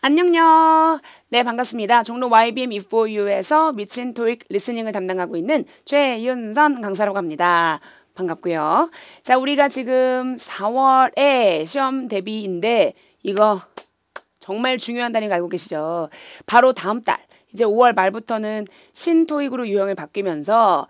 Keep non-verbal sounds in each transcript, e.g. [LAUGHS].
안녕요. 네, 반갑습니다. 종로 YBM E4U에서 미친 토익 리스닝을 담당하고 있는 최윤선 강사라고 합니다. 반갑고요. 자, 우리가 지금 4월에 시험 대비인데 이거 정말 중요한 거 알고 계시죠? 바로 다음 달 이제 5월 말부터는 신토익으로 유형을 바뀌면서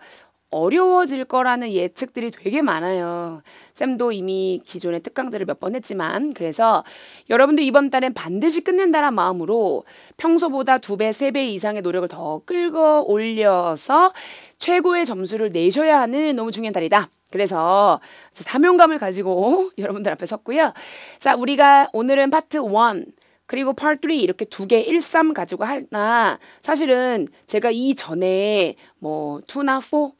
어려워질 거라는 예측들이 되게 많아요. 쌤도 이미 기존의 특강들을 몇 번 했지만 그래서 여러분들 이번 달엔 반드시 끝낸다란 마음으로 평소보다 두 배, 세 배 이상의 노력을 더 끌고 올려서 최고의 점수를 내셔야 하는 너무 중요한 달이다. 그래서 사명감을 가지고 [LAUGHS] 여러분들 앞에 섰고요. 자, 우리가 오늘은 파트 1 그리고 part 3 이렇게 두 개 1, 3 가지고 하나 사실은 제가 이전에 뭐 2나 4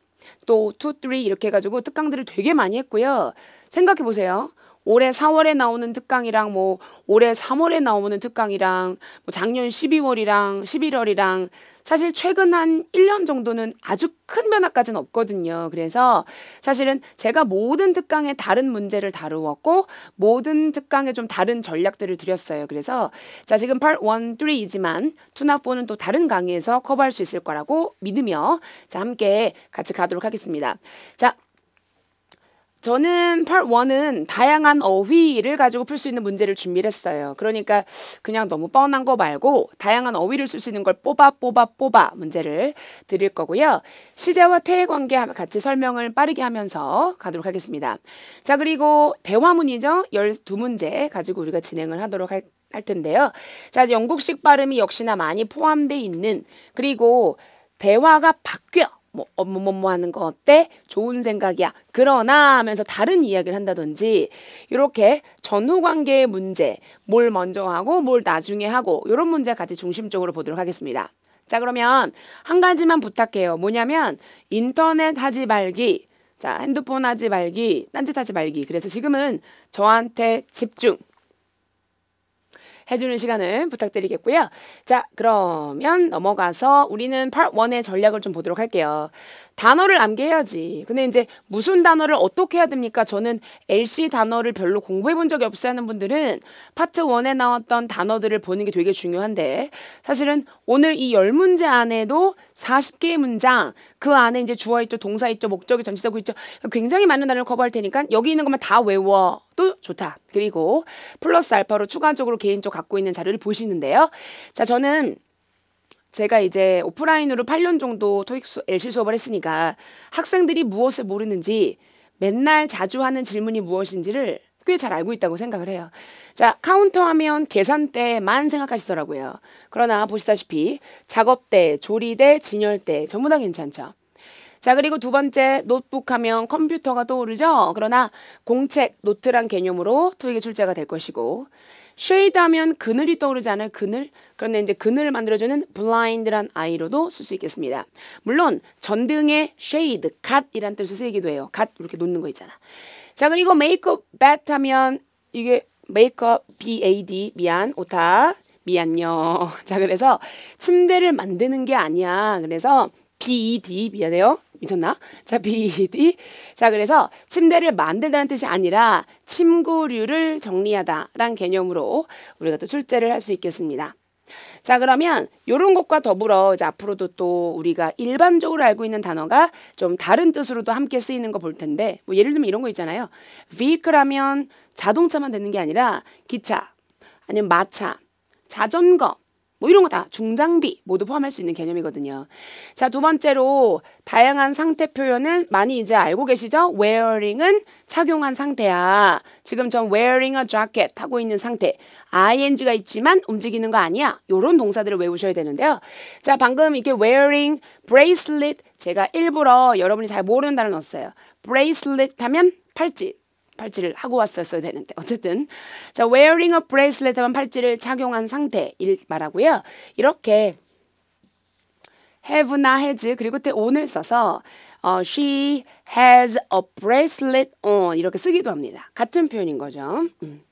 또 2, 3 이렇게 해가지고 특강들을 되게 많이 했고요. 생각해 보세요. 올해 4월에 나오는 특강이랑 뭐 올해 3월에 나오는 특강이랑 뭐 작년 12월이랑 11월이랑 사실 최근 한 1년 정도는 아주 큰 변화까지는 없거든요. 그래서 사실은 제가 모든 특강에 다른 문제를 다루었고 모든 특강에 좀 다른 전략들을 드렸어요. 그래서 자 지금 part 1, 3이지만 2나 4는 또 다른 강의에서 커버할 수 있을 거라고 믿으며 자 함께 같이 가도록 하겠습니다. 자 저는 part 1은 다양한 어휘를 가지고 풀 수 있는 문제를 준비를 했어요. 그러니까 그냥 너무 뻔한 거 말고 다양한 어휘를 쓸 수 있는 걸 뽑아 뽑아 뽑아 문제를 드릴 거고요. 시제와 태의 관계 같이 설명을 빠르게 하면서 가도록 하겠습니다. 자 그리고 대화문이죠. 12문제 가지고 우리가 진행을 하도록 할, 할 텐데요. 자 영국식 발음이 역시나 많이 포함되어 있는 그리고 대화가 바뀌어 뭐, 뭐 뭐 뭐 하는 거 어때? 좋은 생각이야. 그러나 하면서 다른 이야기를 한다든지 이렇게 전후 관계의 문제, 뭘 먼저 하고 뭘 나중에 하고 이런 문제 같이 중심적으로 보도록 하겠습니다. 자, 그러면 한 가지만 부탁해요. 뭐냐면 인터넷 하지 말기. 자, 핸드폰 하지 말기, 딴짓 하지 말기. 그래서 지금은 저한테 집중. 해주는 시간을 부탁드리겠고요. 자, 그러면 넘어가서 우리는 part 1의 전략을 좀 보도록 할게요. 단어를 암기해야지. 근데 이제 무슨 단어를 어떻게 해야 됩니까? 저는 LC 단어를 별로 공부해 본 적이 없어 하는 분들은 파트 1에 나왔던 단어들을 보는 게 되게 중요한데 사실은 오늘 이 10문제 안에도 40개의 문장 그 안에 이제 주어 있죠, 동사 있죠, 목적이 전치사고 있죠. 굉장히 많은 단어를 커버할 테니까 여기 있는 것만 다 외워 도 좋다. 그리고 플러스 알파로 추가적으로 개인적 갖고 있는 자료를 보시는데요. 자, 저는 제가 이제 오프라인으로 8년 정도 토익 수, LC 수업을 했으니까 학생들이 무엇을 모르는지 맨날 자주 하는 질문이 무엇인지를 꽤 잘 알고 있다고 생각을 해요. 자, 카운터 하면 계산대만 생각하시더라고요. 그러나 보시다시피 작업대, 조리대, 진열대 전부 다 괜찮죠. 자, 그리고 두 번째 노트북 하면 컴퓨터가 떠오르죠. 그러나 공책, 노트란 개념으로 토익의 출제가 될 것이고 shade 하면 그늘이 떠오르지 않을 그늘? 그런데 이제 그늘을 만들어주는 blind란 아이로도 쓸 수 있겠습니다. 물론 전등의 shade, 갓이란 뜻을 쓰기도 해요. 갓 이렇게 놓는 거 있잖아. 자 그리고 make up bed 하면 이게 make up bad 미안 오타 미안요. [LAUGHS] 자 그래서 침대를 만드는 게 아니야. 그래서 BED 미안해요. 미쳤나? 자, BED. 자, 그래서 침대를 만든다는 뜻이 아니라 침구류를 정리하다라는 개념으로 우리가 또 출제를 할 수 있겠습니다. 자, 그러면 이런 것과 더불어 이제 앞으로도 또 우리가 일반적으로 알고 있는 단어가 좀 다른 뜻으로도 함께 쓰이는 거 볼 텐데, 뭐 예를 들면 이런 거 있잖아요. vehicle 하면 자동차만 되는 게 아니라 기차, 아니면 마차, 자전거, 뭐 이런 거 다 중장비 모두 포함할 수 있는 개념이거든요. 자, 두 번째로 다양한 상태 표현은 많이 이제 알고 계시죠? wearing은 착용한 상태야. 지금 전 wearing a jacket 하고 있는 상태. ing가 있지만 움직이는 거 아니야. 요런 동사들을 외우셔야 되는데요. 자, 방금 이렇게 wearing bracelet 제가 일부러 여러분이 잘 모르는 단어 넣었어요. bracelet 하면 팔찌. 팔찌를 하고 왔었어야 되는데 어쨌든 자 wearing a bracelet 하면 팔찌를 착용한 상태일 말하고요. 이렇게 have나 has 그리고 때 on을 써서 어, she has a bracelet on 이렇게 쓰기도 합니다. 같은 표현인 거죠. 음.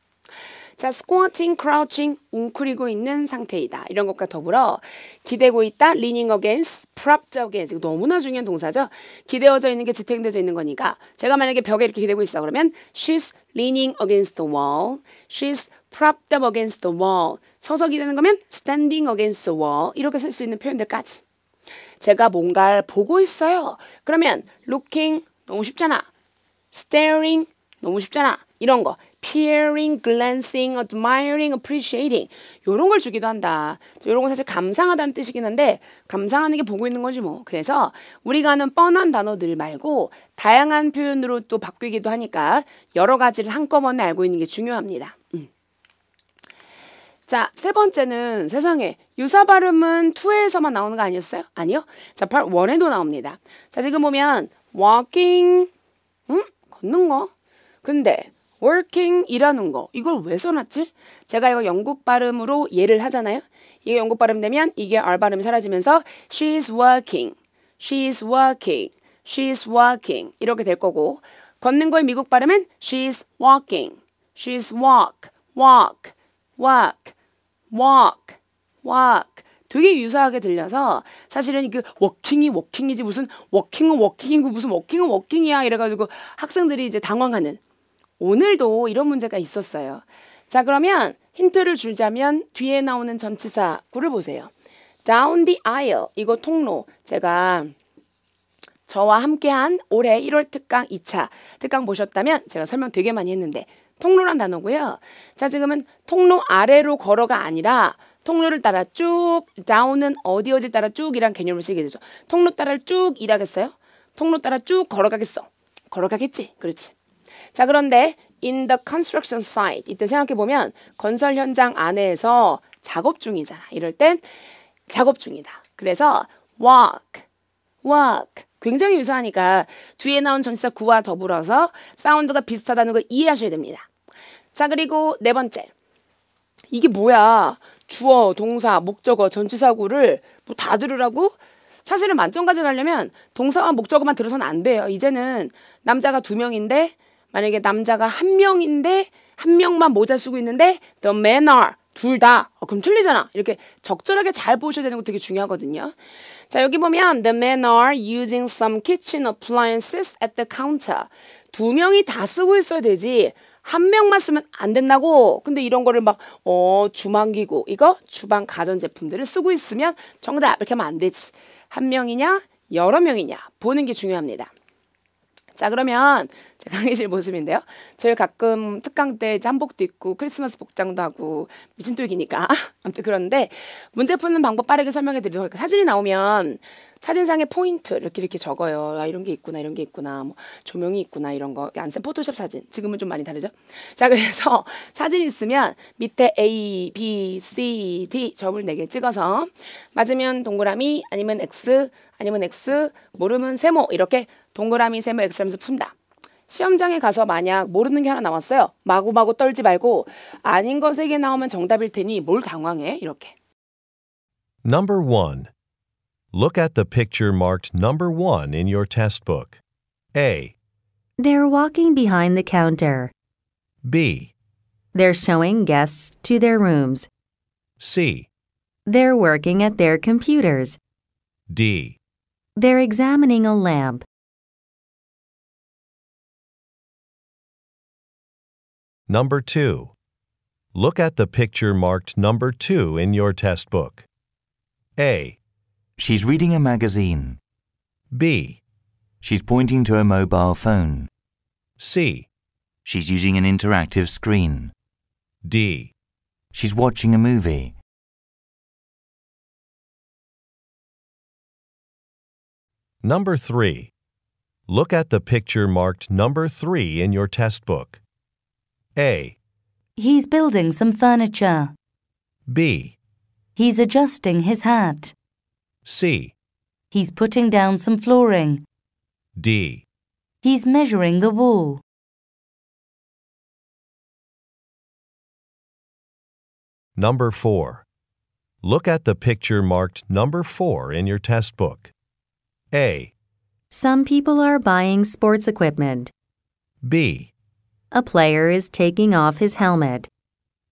자, squatting, crouching, 웅크리고 있는 상태이다. 이런 것과 더불어 기대고 있다, leaning against, propped against. 너무나 중요한 동사죠. 기대어져 있는 게 지탱되어져 있는 거니까 제가 만약에 벽에 이렇게 기대고 있어 그러면 she's leaning against the wall, she's propped up against the wall. 서서 기대는 거면 standing against the wall. 이렇게 쓸 수 있는 표현들까지. 제가 뭔가를 보고 있어요. 그러면 looking 너무 쉽잖아. staring 너무 쉽잖아. 이런 거. Peering, glancing, admiring, appreciating 이런 걸 주기도 한다. 이런 건 사실 감상하다는 뜻이긴 한데 감상하는 게 보고 있는 거지 뭐. 그래서 우리가 아는 뻔한 단어들 말고 다양한 표현으로 또 바뀌기도 하니까 여러 가지를 한꺼번에 알고 있는 게 중요합니다. 음. 자, 세 번째는 세상에 유사 발음은 2에서만 나오는 거 아니었어요? 아니요. 자, part 1에도 나옵니다. 자, 지금 보면 walking 응? 걷는 거. 근데 working 이라는 거 이걸 왜 써놨지? 제가 이거 영국 발음으로 예를 하잖아요. 이게 영국 발음 되면 이게 R 발음이 사라지면서 she's working, she's working, she's working 이렇게 될 거고 걷는 거의 미국 발음은 she's walking, she's walk, walk, walk, walk, walk 되게 유사하게 들려서 사실은 그 워킹이 워킹이지 무슨 워킹은 워킹이고 무슨 워킹은 워킹이야 이래가지고 학생들이 이제 당황하는 오늘도 이런 문제가 있었어요. 자, 그러면 힌트를 주자면 뒤에 나오는 전치사 구를 보세요. down the aisle 이거 통로 제가 저와 함께한 올해 1월 특강 2차 특강 보셨다면 제가 설명 되게 많이 했는데 통로란 단어고요. 자 지금은 통로 아래로 걸어가 아니라 통로를 따라 쭉 down은 어디 어디 따라 쭉이란 개념을 쓰게 되죠. 통로 따라 쭉 일하겠어요? 통로 따라 쭉 걸어가겠어? 걸어가겠지. 그렇지. 자, 그런데 in the construction site 이때 생각해 보면 건설 현장 안에서 작업 중이잖아. 이럴 땐 작업 중이다. 그래서 walk, walk 굉장히 유사하니까 뒤에 나온 전치사 구와 더불어서 사운드가 비슷하다는 걸 이해하셔야 됩니다. 자, 그리고 네 번째. 이게 뭐야? 주어, 동사, 목적어, 전치사구를 뭐 다 들으라고? 사실은 만점 가져가려면 동사와 목적어만 들어서는 안 돼요. 이제는 남자가 두 명인데 만약에 남자가 한 명인데 한 명만 모자 쓰고 있는데 the men are 둘 다. 어, 그럼 틀리잖아. 이렇게 적절하게 잘 보셔야 되는 거 되게 중요하거든요. 자, 여기 보면 the men are using some kitchen appliances at the counter. 두 명이 다 쓰고 있어야 되지. 한 명만 쓰면 안 된다고. 근데 이런 거를 막, 어, 주방기구, 이거 주방 가전제품들을 쓰고 있으면 정답. 이렇게 하면 안 되지. 한 명이냐, 여러 명이냐. 보는 게 중요합니다. 자, 그러면 제 강의실 [LAUGHS] 모습인데요. 저희 가끔 특강 때 한복도 입고 크리스마스 복장도 하고 미친 똘기니까 [LAUGHS] 아무튼 그런데 문제 푸는 방법 빠르게 설명해 드리도록 할게요. 사진이 나오면 사진상에 포인트 이렇게 이렇게 적어요. 아, 이런 게 있구나, 이런 게 있구나, 뭐 조명이 있구나 이런 거. 안쓴 포토샵 사진. 지금은 좀 많이 다르죠. 자, 그래서 [LAUGHS] 사진 있으면 밑에 A, B, C, D 점을 4개 찍어서 맞으면 동그라미 아니면 X 아니면 X 모르면 세모 이렇게 동그라미 세모 X 하면서 푼다. 시험장에 가서 만약 모르는 게 하나 나왔어요. 마구마구 떨지 말고 아닌 거 세 개 나오면 정답일 테니 뭘 당황해? 이렇게. Number 1. Look at the picture marked number 1 in your test book. A, They're walking behind the counter. B, They're showing guests to their rooms. C, They're working at their computers. D. They're examining a lamp. Number 2. Look at the picture marked number 2 in your test book. A, She's reading a magazine. B, She's pointing to a mobile phone. C, She's using an interactive screen. D. She's watching a movie. Number 3. Look at the picture marked number 3 in your test book. A, He's building some furniture. B, He's adjusting his hat. C, He's putting down some flooring. D. He's measuring the wall. Number 4. Look at the picture marked number 4 in your test book. A, Some people are buying sports equipment. B, A player is taking off his helmet.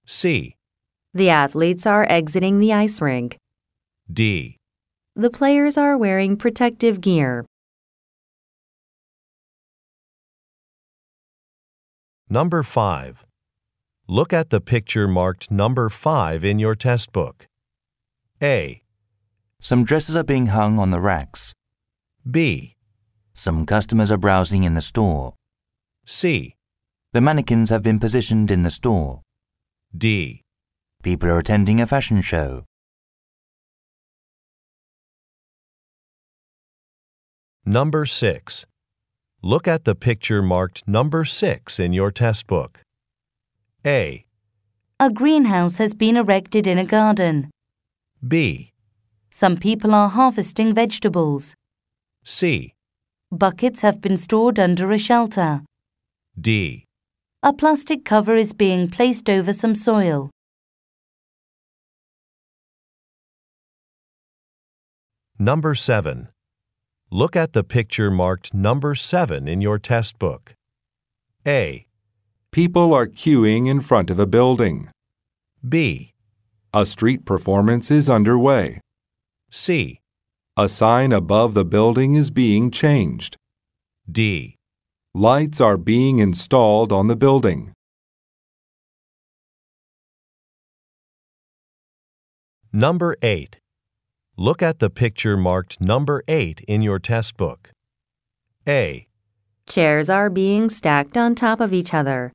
C, The athletes are exiting the ice rink. D. The players are wearing protective gear. Number 5. Look at the picture marked number 5 in your test book. A, Some dresses are being hung on the racks. B, Some customers are browsing in the store. C, The mannequins have been positioned in the store. D. People are attending a fashion show. Number 6. Look at the picture marked number 6 in your test book. A, A greenhouse has been erected in a garden. B, Some people are harvesting vegetables. C, Buckets have been stored under a shelter. D. A plastic cover is being placed over some soil. Number 7. Look at the picture marked number 7 in your test book. A, People are queuing in front of a building. B, A street performance is underway. C, A sign above the building is being changed. D. Lights are being installed on the building. Number 8. Look at the picture marked number 8 in your test book. A, Chairs are being stacked on top of each other.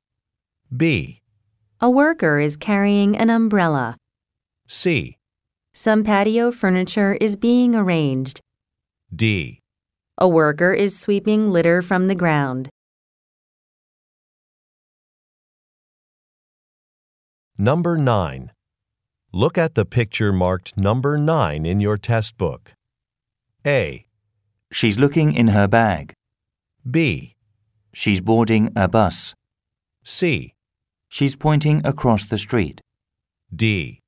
B, A worker is carrying an umbrella. C, Some patio furniture is being arranged. D. A worker is sweeping litter from the ground. Number 9. Look at the picture marked number 9 in your test book. A, She's looking in her bag. B, She's boarding a bus. C, She's pointing across the street. D.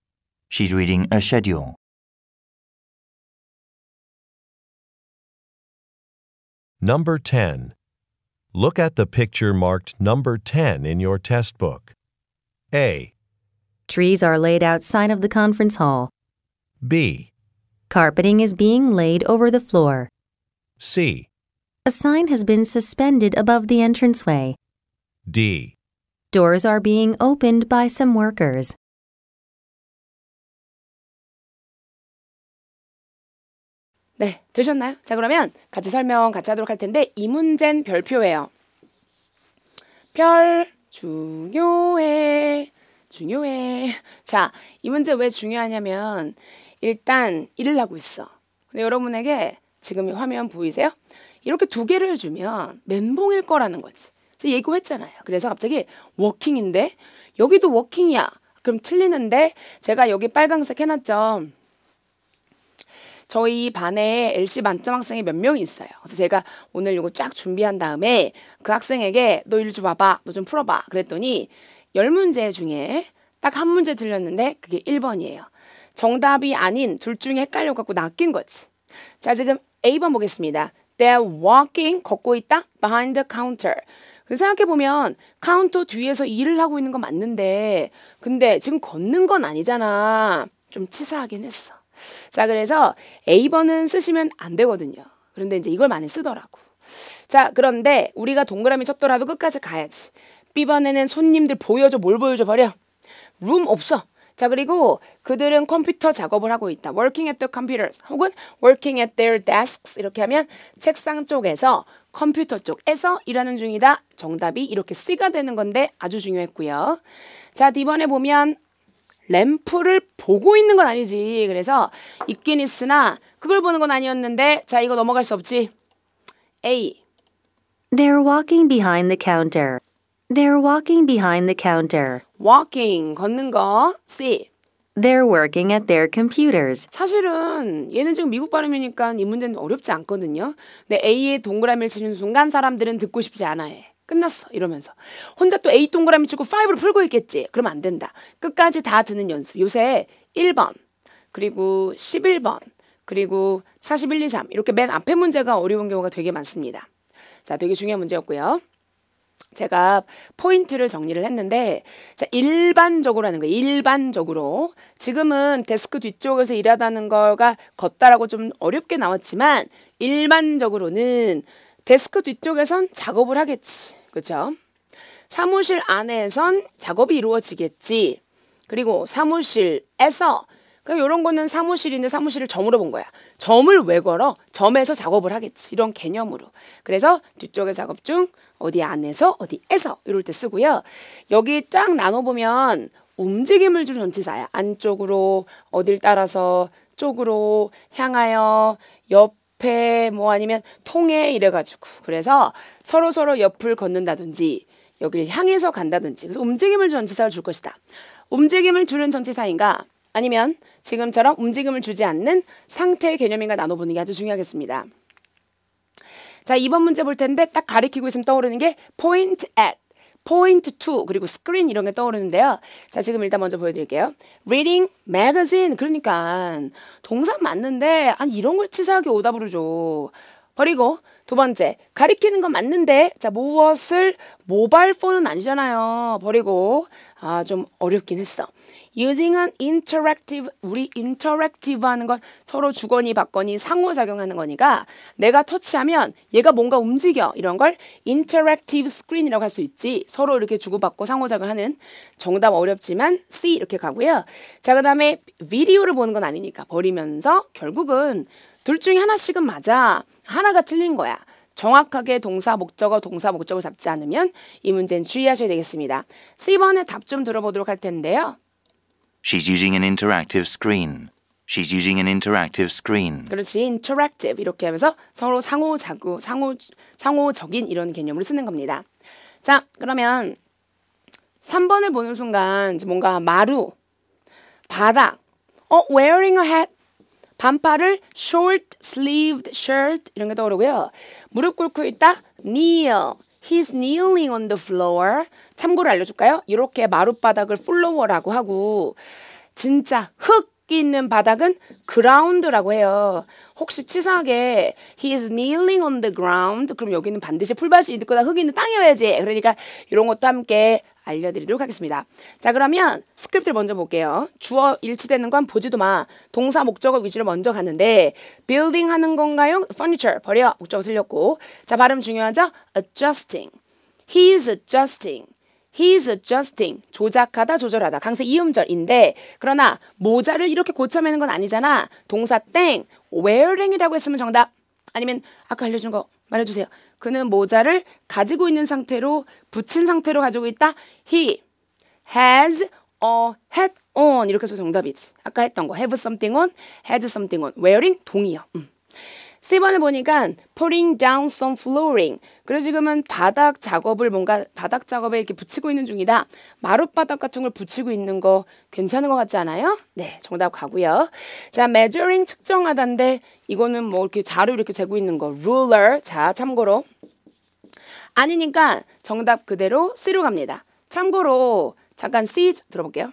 She's reading a schedule. Number 10. Look at the picture marked number 10 in your test book. A, Trees are laid outside of the conference hall. B, Carpeting is being laid over the floor. C, A sign has been suspended above the entranceway. D. Doors are being opened by some workers. 네, 되셨나요? 자, 그러면 같이 설명 같이 하도록 할 텐데 이 문제는 별표예요. 별 중요해. 중요해. [LAUGHS] 자, 이 문제 왜 중요하냐면 일단 일을 하고 있어. 근데 여러분에게 지금 이 화면 보이세요? 이렇게 두 개를 주면 멘붕일 거라는 거지. 예고했잖아요. 그래서 갑자기 워킹인데 여기도 워킹이야. 그럼 틀리는데 제가 여기 빨강색 해놨죠. 저희 반에 LC 만점 학생이 몇 명이 있어요. 그래서 제가 오늘 이거 쫙 준비한 다음에 그 학생에게 너 이리 좀 와봐. 너 좀 풀어봐. 그랬더니 열 문제 중에 딱 한 문제 틀렸는데 그게 1번이에요. 정답이 아닌 둘 중에 헷갈려 갖고 낚인 거지. 자, 지금 A번 보겠습니다. They're walking 걷고 있다 behind the counter. 그 생각해 보면 카운터 뒤에서 일을 하고 있는 건 맞는데 근데 지금 걷는 건 아니잖아. 좀 치사하긴 했어. 자, 그래서 A번은 쓰시면 안 되거든요. 그런데 이제 이걸 많이 쓰더라고. 자, 그런데 우리가 동그라미 쳤더라도 끝까지 가야지. B번에는 손님들 보여줘, 뭘 보여줘 버려? 룸 없어. 자, 그리고 그들은 컴퓨터 작업을 하고 있다. working at the computers 혹은 working at their desks 이렇게 하면 책상 쪽에서 컴퓨터 쪽에서 일하는 중이다. 정답이 이렇게 C가 되는 건데 아주 중요했고요. 자, D번에 보면 램프를 보고 있는 건 아니지. 그래서 있긴 있으나 그걸 보는 건 아니었는데 자, 이거 넘어갈 수 없지. A. They're walking behind the counter. They're walking behind the counter. walking 걷는 거. C. They're working at their computers. 사실은 얘는 지금 미국 발음이니까 이 문제는 어렵지 않거든요. 근데 A에 동그라미를 치는 순간 사람들은 듣고 싶지 않아 해. 끝났어 이러면서 혼자 또 A 동그라미 치고 5를 풀고 있겠지. 그러면 안 된다. 끝까지 다 듣는 연습. 요새 1번 그리고 11번 그리고 41, 2, 3 이렇게 맨 앞에 문제가 어려운 경우가 되게 많습니다. 자, 되게 중요한 문제였고요. 제가 포인트를 정리를 했는데 자, 일반적으로 하는 거예요. 일반적으로 지금은 데스크 뒤쪽에서 일하다는 거가 걷다라고 좀 어렵게 나왔지만 일반적으로는 데스크 뒤쪽에선 작업을 하겠지. 그렇죠? 사무실 안에선 작업이 이루어지겠지. 그리고 사무실에서 그 이런 거는 사무실인데 사무실을 점으로 본 거야. 점을 왜 걸어? 점에서 작업을 하겠지. 이런 개념으로. 그래서 뒤쪽에 작업 중 어디 안에서 어디에서 이럴 때 쓰고요. 여기 쫙 나눠보면 움직임을 줄 전치사야. 안쪽으로 어딜 따라서 쪽으로 향하여 옆 에 뭐 아니면 통해 이래가지고 그래서 서로 서로 옆을 걷는다든지 여기를 향해서 간다든지 그래서 움직임을 줄 전치사를 줄 것이다. 움직임을 주는 전치사인가 아니면 지금처럼 움직임을 주지 않는 상태의 개념인가 나눠보는 게 아주 중요하겠습니다. 자, 이번 문제 볼 텐데 딱 가리키고 있으면 떠오르는 게 point at, point to, 그리고 screen 이런 게 떠오르는데요. 자, 지금 일단 먼저 보여드릴게요. reading magazine. 그러니까 동사 맞는데 아니 이런 걸 치사하게 오답으로 줘. 버리고 두 번째 가리키는 건 맞는데 자 무엇을 모바일 폰은 아니잖아요. 버리고 아 좀 어렵긴 했어. Using an interactive 우리 interactive 하는 건 서로 주거니 받거니 상호작용하는 거니까 내가 터치하면 얘가 뭔가 움직여. 이런 걸 interactive screen이라고 할 수 있지. 서로 이렇게 주고받고 상호작용하는 정답 어렵지만 C 이렇게 가고요. 자 그 다음에 비디오를 보는 건 아니니까 버리면서 결국은 둘 중에 하나씩은 맞아. 하나가 틀린 거야. 정확하게 동사 목적어 동사 목적을 잡지 않으면 이 문제는 주의하셔야 되겠습니다. C번의 답 좀 들어보도록 할 텐데요. She's using an interactive screen. She's using an interactive screen. 그렇지, interactive 이렇게 하면서 서로 상호작용, 상호 상호적인 이런 개념을 쓰는 겁니다. 자, 그러면 3번을 보는 순간 뭔가 마루, 바닥, 어, wearing a hat, 반팔을 short sleeved shirt 이런 게 떠오르고요. 무릎 꿇고 있다, kneel. He's kneeling on the floor. 참고로 알려줄까요? 이렇게 마룻바닥을 floor라고 하고 진짜 흙 있는 바닥은 ground라고 해요. 혹시 치사하게 he is kneeling on the ground 그럼 여기는 반드시 풀밭이 있거나 흙이 있는 땅이어야지. 그러니까 이런 것도 함께 알려드리도록 하겠습니다. 자 그러면 스크립트를 먼저 볼게요. 주어 일치되는 건 보지도 마. 동사 목적어 위주로 먼저 가는데 building 하는 건가요? furniture 버려. 목적어 틀렸고 자 발음 중요하죠? adjusting. He is adjusting. He is adjusting. 조작하다, 조절하다. 강세 이음절인데 그러나 모자를 이렇게 고쳐매는 건 아니잖아. 동사 땡, wearing이라고 했으면 정답. 아니면 아까 알려준 거 말해주세요. 그는 모자를 가지고 있는 상태로 붙인 상태로 가지고 있다. He has a hat on 이렇게 해서 정답이지. 아까 했던 거 have something on, has something on. wearing 동의어. 음. C번을 보니까 putting down some flooring. 그리고 지금은 바닥 작업을 뭔가 바닥 작업에 이렇게 붙이고 있는 중이다. 마룻바닥 같은 걸 붙이고 있는 거 괜찮은 것 같지 않아요? 네, 정답 가고요. 자, measuring 측정하다인데 이거는 뭐 이렇게 자료 이렇게 재고 있는 거 ruler. 자, 참고로 아니니까 정답 그대로 C로 갑니다. 참고로 잠깐 C 들어볼게요.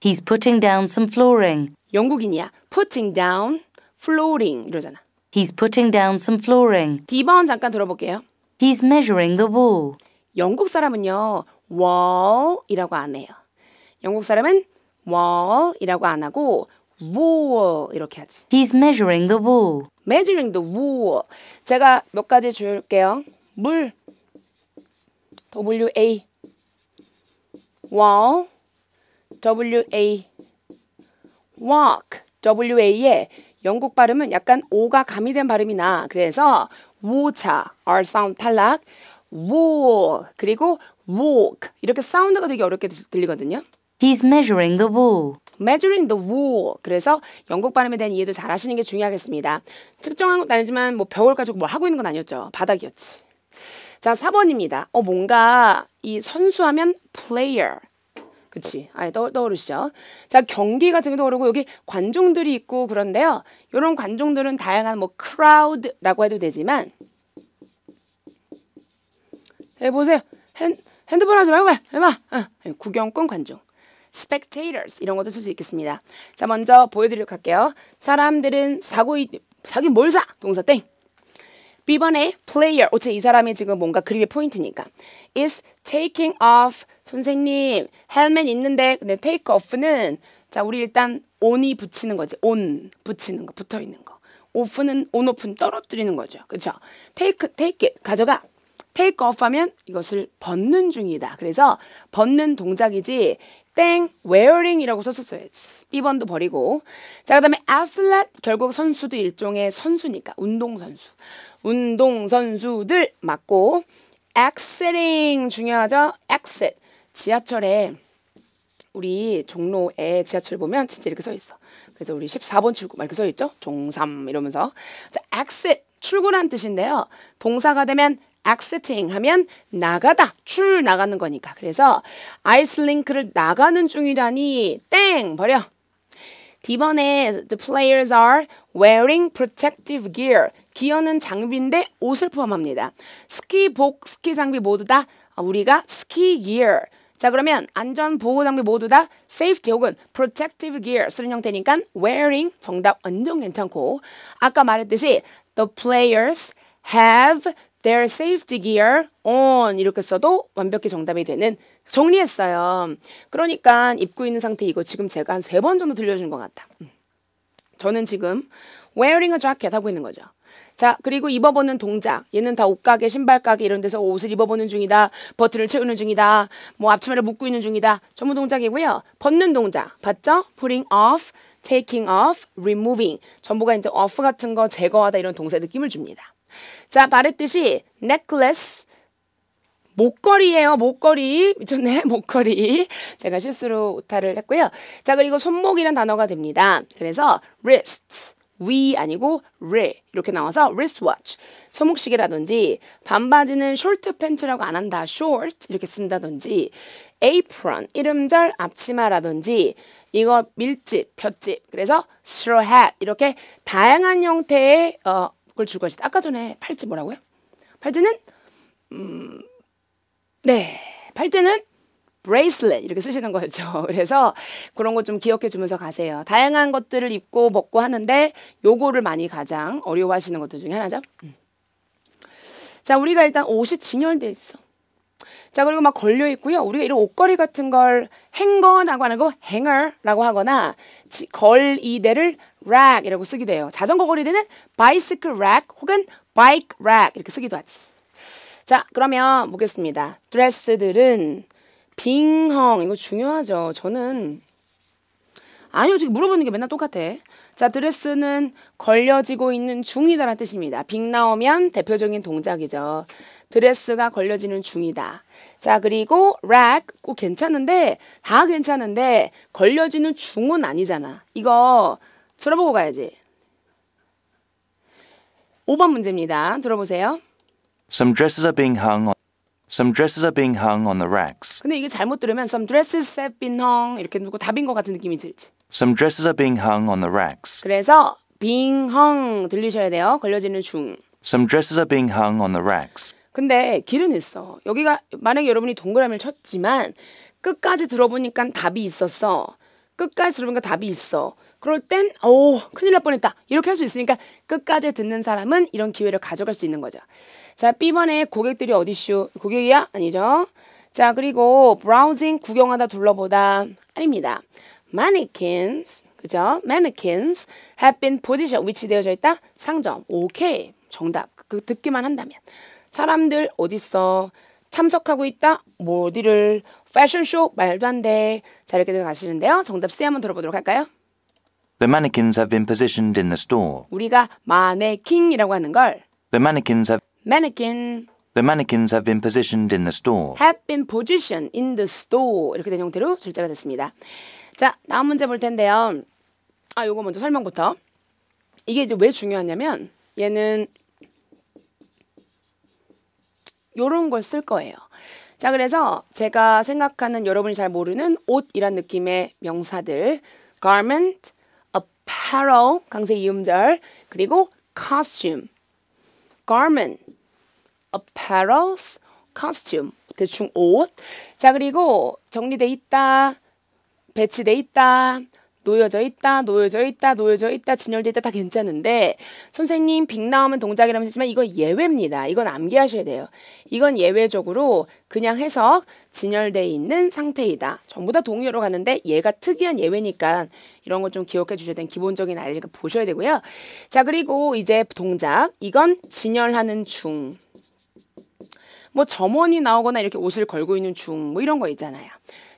He's putting down some flooring. 영국인이야. putting down flooring 이러잖아. He's putting down some flooring. D번 잠깐 들어볼게요. He's measuring the wall. 영국 사람은요, wall이라고 안 해요. 영국 사람은 wall이라고 안 하고 wall 이렇게 하지. He's measuring the wall. measuring the wall. 제가 몇 가지 줄게요. 물 W A wall W A walk W A의 영국 발음은 약간 오가 가미된 발음이 나. 그래서 water R 사운드 탈락 wall 그리고 walk 이렇게 사운드가 되게 어렵게 들- 들리거든요. He's measuring the wall. measuring the wall. 그래서 영국 발음에 대한 이해도 잘 하시는 게 중요하겠습니다. 측정한 건 아니지만 뭐 벽을 가지고 뭘 하고 있는 건 아니었죠. 바닥이었지. 자, 4번입니다. 어, 뭔가 이 선수하면 player. 그치. 아예 떠, 떠오르시죠? 자, 경기 같은 게 떠오르고 여기 관중들이 있고 그런데요. 이런 관중들은 다양한 뭐 crowd라고 해도 되지만 해 보세요. 핸, 핸드폰 하지 말고 해. 해봐. 어, 구경꾼 관중. spectators 이런 것도 쓸 수 있겠습니다. 자, 먼저 보여드리도록 할게요. 사람들은 사고 있, 사긴 뭘 사? 동사 땡. B번에 player. 어째 이 사람이 지금 뭔가 그림의 포인트니까. is taking off. 선생님, 헬멧 있는데 근데 take off는 자, 우리 일단 on이 붙이는 거지. on 붙이는 거, 붙어 있는 거. off는 on off는 떨어뜨리는 거죠. 그렇죠? take it 가져가. take off 하면 이것을 벗는 중이다. 그래서 벗는 동작이지 땡 wearing이라고 썼었어야지. B번도 버리고. 자, 그다음에 athlete 결국 선수도 일종의 선수니까 운동 선수. 운동 선수들 맞고 exiting 중요하죠? exit. 지하철에 우리 종로에 지하철 보면 진짜 이렇게 써 있어. 그래서 우리 14번 출구 막 이렇게 써 있죠? 종삼 이러면서. 자, exit 출구란 뜻인데요. 동사가 되면 exiting 하면 나가다, 출 나가는 거니까. 그래서 아이스링크를 나가는 중이라니 땡 버려. D번에 the players are wearing protective gear. 기어는 장비인데 옷을 포함합니다. 스키복, 스키 장비 모두 다 우리가 스키 gear. 자 그러면 안전 보호 장비 모두 다 safety 혹은 protective gear 쓰는 형태니까 wearing 정답 완전 괜찮고 아까 말했듯이 the players have their safety gear on 이렇게 써도 완벽히 정답이 되는 정리했어요. 그러니까 입고 있는 상태 이거 지금 제가 한 세 번 정도 들려준 것 같다. 음. 저는 지금 wearing a jacket 하고 있는 거죠. 자, 그리고 입어보는 동작. 얘는 다 옷가게, 신발가게 이런 데서 옷을 입어보는 중이다. 버튼을 채우는 중이다. 뭐 앞치마를 묶고 있는 중이다. 전부 동작이고요. 벗는 동작. 봤죠? putting off, taking off, removing. 전부가 이제 off 같은 거 제거하다 이런 동사 느낌을 줍니다. 자, 말했듯이 necklace, 목걸이에요. 목걸이. 미쳤네. [LAUGHS] 목걸이. 제가 실수로 오타를 했고요. 자, 그리고 손목이란 단어가 됩니다. 그래서 wrist. 위 아니고 리 이렇게 나와서 wristwatch 손목시계라든지 반바지는 short 팬츠라고 안 한다 short 이렇게 쓴다든지 apron 이름절 앞치마라든지 이거 밀집 볏집 그래서 straw hat 이렇게 다양한 형태의 어 그걸 줄 것이다. 아까 전에 팔찌 뭐라고요? 팔찌는 음 네 팔찌는 bracelet 이렇게 쓰시는 거죠. [LAUGHS] 그래서 그런 거 좀 기억해 주면서 가세요. 다양한 것들을 입고 먹고 하는데 요거를 많이 가장 어려워하시는 것들 중에 하나죠. 음. 자, 우리가 일단 옷이 진열돼 있어. 자, 그리고 막 걸려 있고요. 우리가 이런 옷걸이 같은 걸 행거라고 안 하고 행어라고 하거나 지, 걸 이대를 rack이라고 쓰기도 해요. 자전거 거리대는 bicycle rack 혹은 bike rack 이렇게 쓰기도 하지. 자, 그러면 보겠습니다. 드레스들은 빙헝 이거 중요하죠. 저는 아니요 지금 물어보는 게 맨날 똑같아. 자 드레스는 걸려지고 있는 중이다라는 뜻입니다. 빙 나오면 대표적인 동작이죠. 드레스가 걸려지는 중이다. 자 그리고 락꼭 괜찮은데 다 괜찮은데 걸려지는 중은 아니잖아. 이거 들어보고 가야지. 5번 문제입니다. 들어보세요. Some dresses are being hung on Some dresses are being hung on the racks. 근데 이게 잘못 들으면 some dresses have been hung 이렇게 누고 답인 것 같은 느낌이 들지. Some dresses are being hung on the racks. 그래서 being hung 들리셔야 돼요. 걸려지는 중. Some dresses are being hung on the racks. 근데 길은 있어. 여기가 만약에 여러분이 동그라미를 쳤지만 끝까지 들어보니까 답이 있었어. 끝까지 들어보니까 답이 있어. 그럴 땐, 오, 큰일 날 뻔했다. 이렇게 할 수 있으니까 끝까지 듣는 사람은 이런 기회를 가져갈 수 있는 거죠. 자, B번에 고객들이 어디쇼? 고객이야? 아니죠. 자, 그리고 browsing 구경하다 둘러보다 아닙니다. mannequins 그죠? mannequins have been positioned 위치되어져 있다. 상점. 오케이. 정답. 그 듣기만 한다면. 사람들 어딨어? 참석하고 있다. 뭐 어디를 패션쇼 말도 안 돼. 자, 이렇게 가시는데요. 정답 C 한번 들어보도록 할까요? The mannequins have been positioned in the store. 우리가 마네킹이라고 하는 걸 The mannequins have mannequin the mannequins have been positioned in the store. have been positioned in the store 이렇게 된 형태로 출제가 됐습니다. 자, 다음 문제 볼 텐데요. 아, 요거 먼저 설명부터. 이게 이제 왜 중요하냐면 얘는 요런 걸 쓸 거예요. 자, 그래서 제가 생각하는 여러분이 잘 모르는 옷이란 느낌의 명사들 garment, apparel, 강세 이음절, 그리고 costume. garment, apparels, costume. 대충 옷. 자, 그리고 정리돼 있다. 배치돼 있다. 놓여져 있다, 놓여져 있다, 놓여져 있다, 진열돼 있다 다 괜찮은데 선생님 빅 나오면 동작이라면 했지만 이건 예외입니다. 이건 암기하셔야 돼요. 이건 예외적으로 그냥 해석 진열돼 있는 상태이다. 전부 다 동의어로 가는데 얘가 특이한 예외니까 이런 거 좀 기억해 주셔야 되는 기본적인 아이디가 보셔야 되고요. 자 그리고 이제 동작 이건 진열하는 중. 뭐 점원이 나오거나 이렇게 옷을 걸고 있는 중 뭐 이런 거 있잖아요.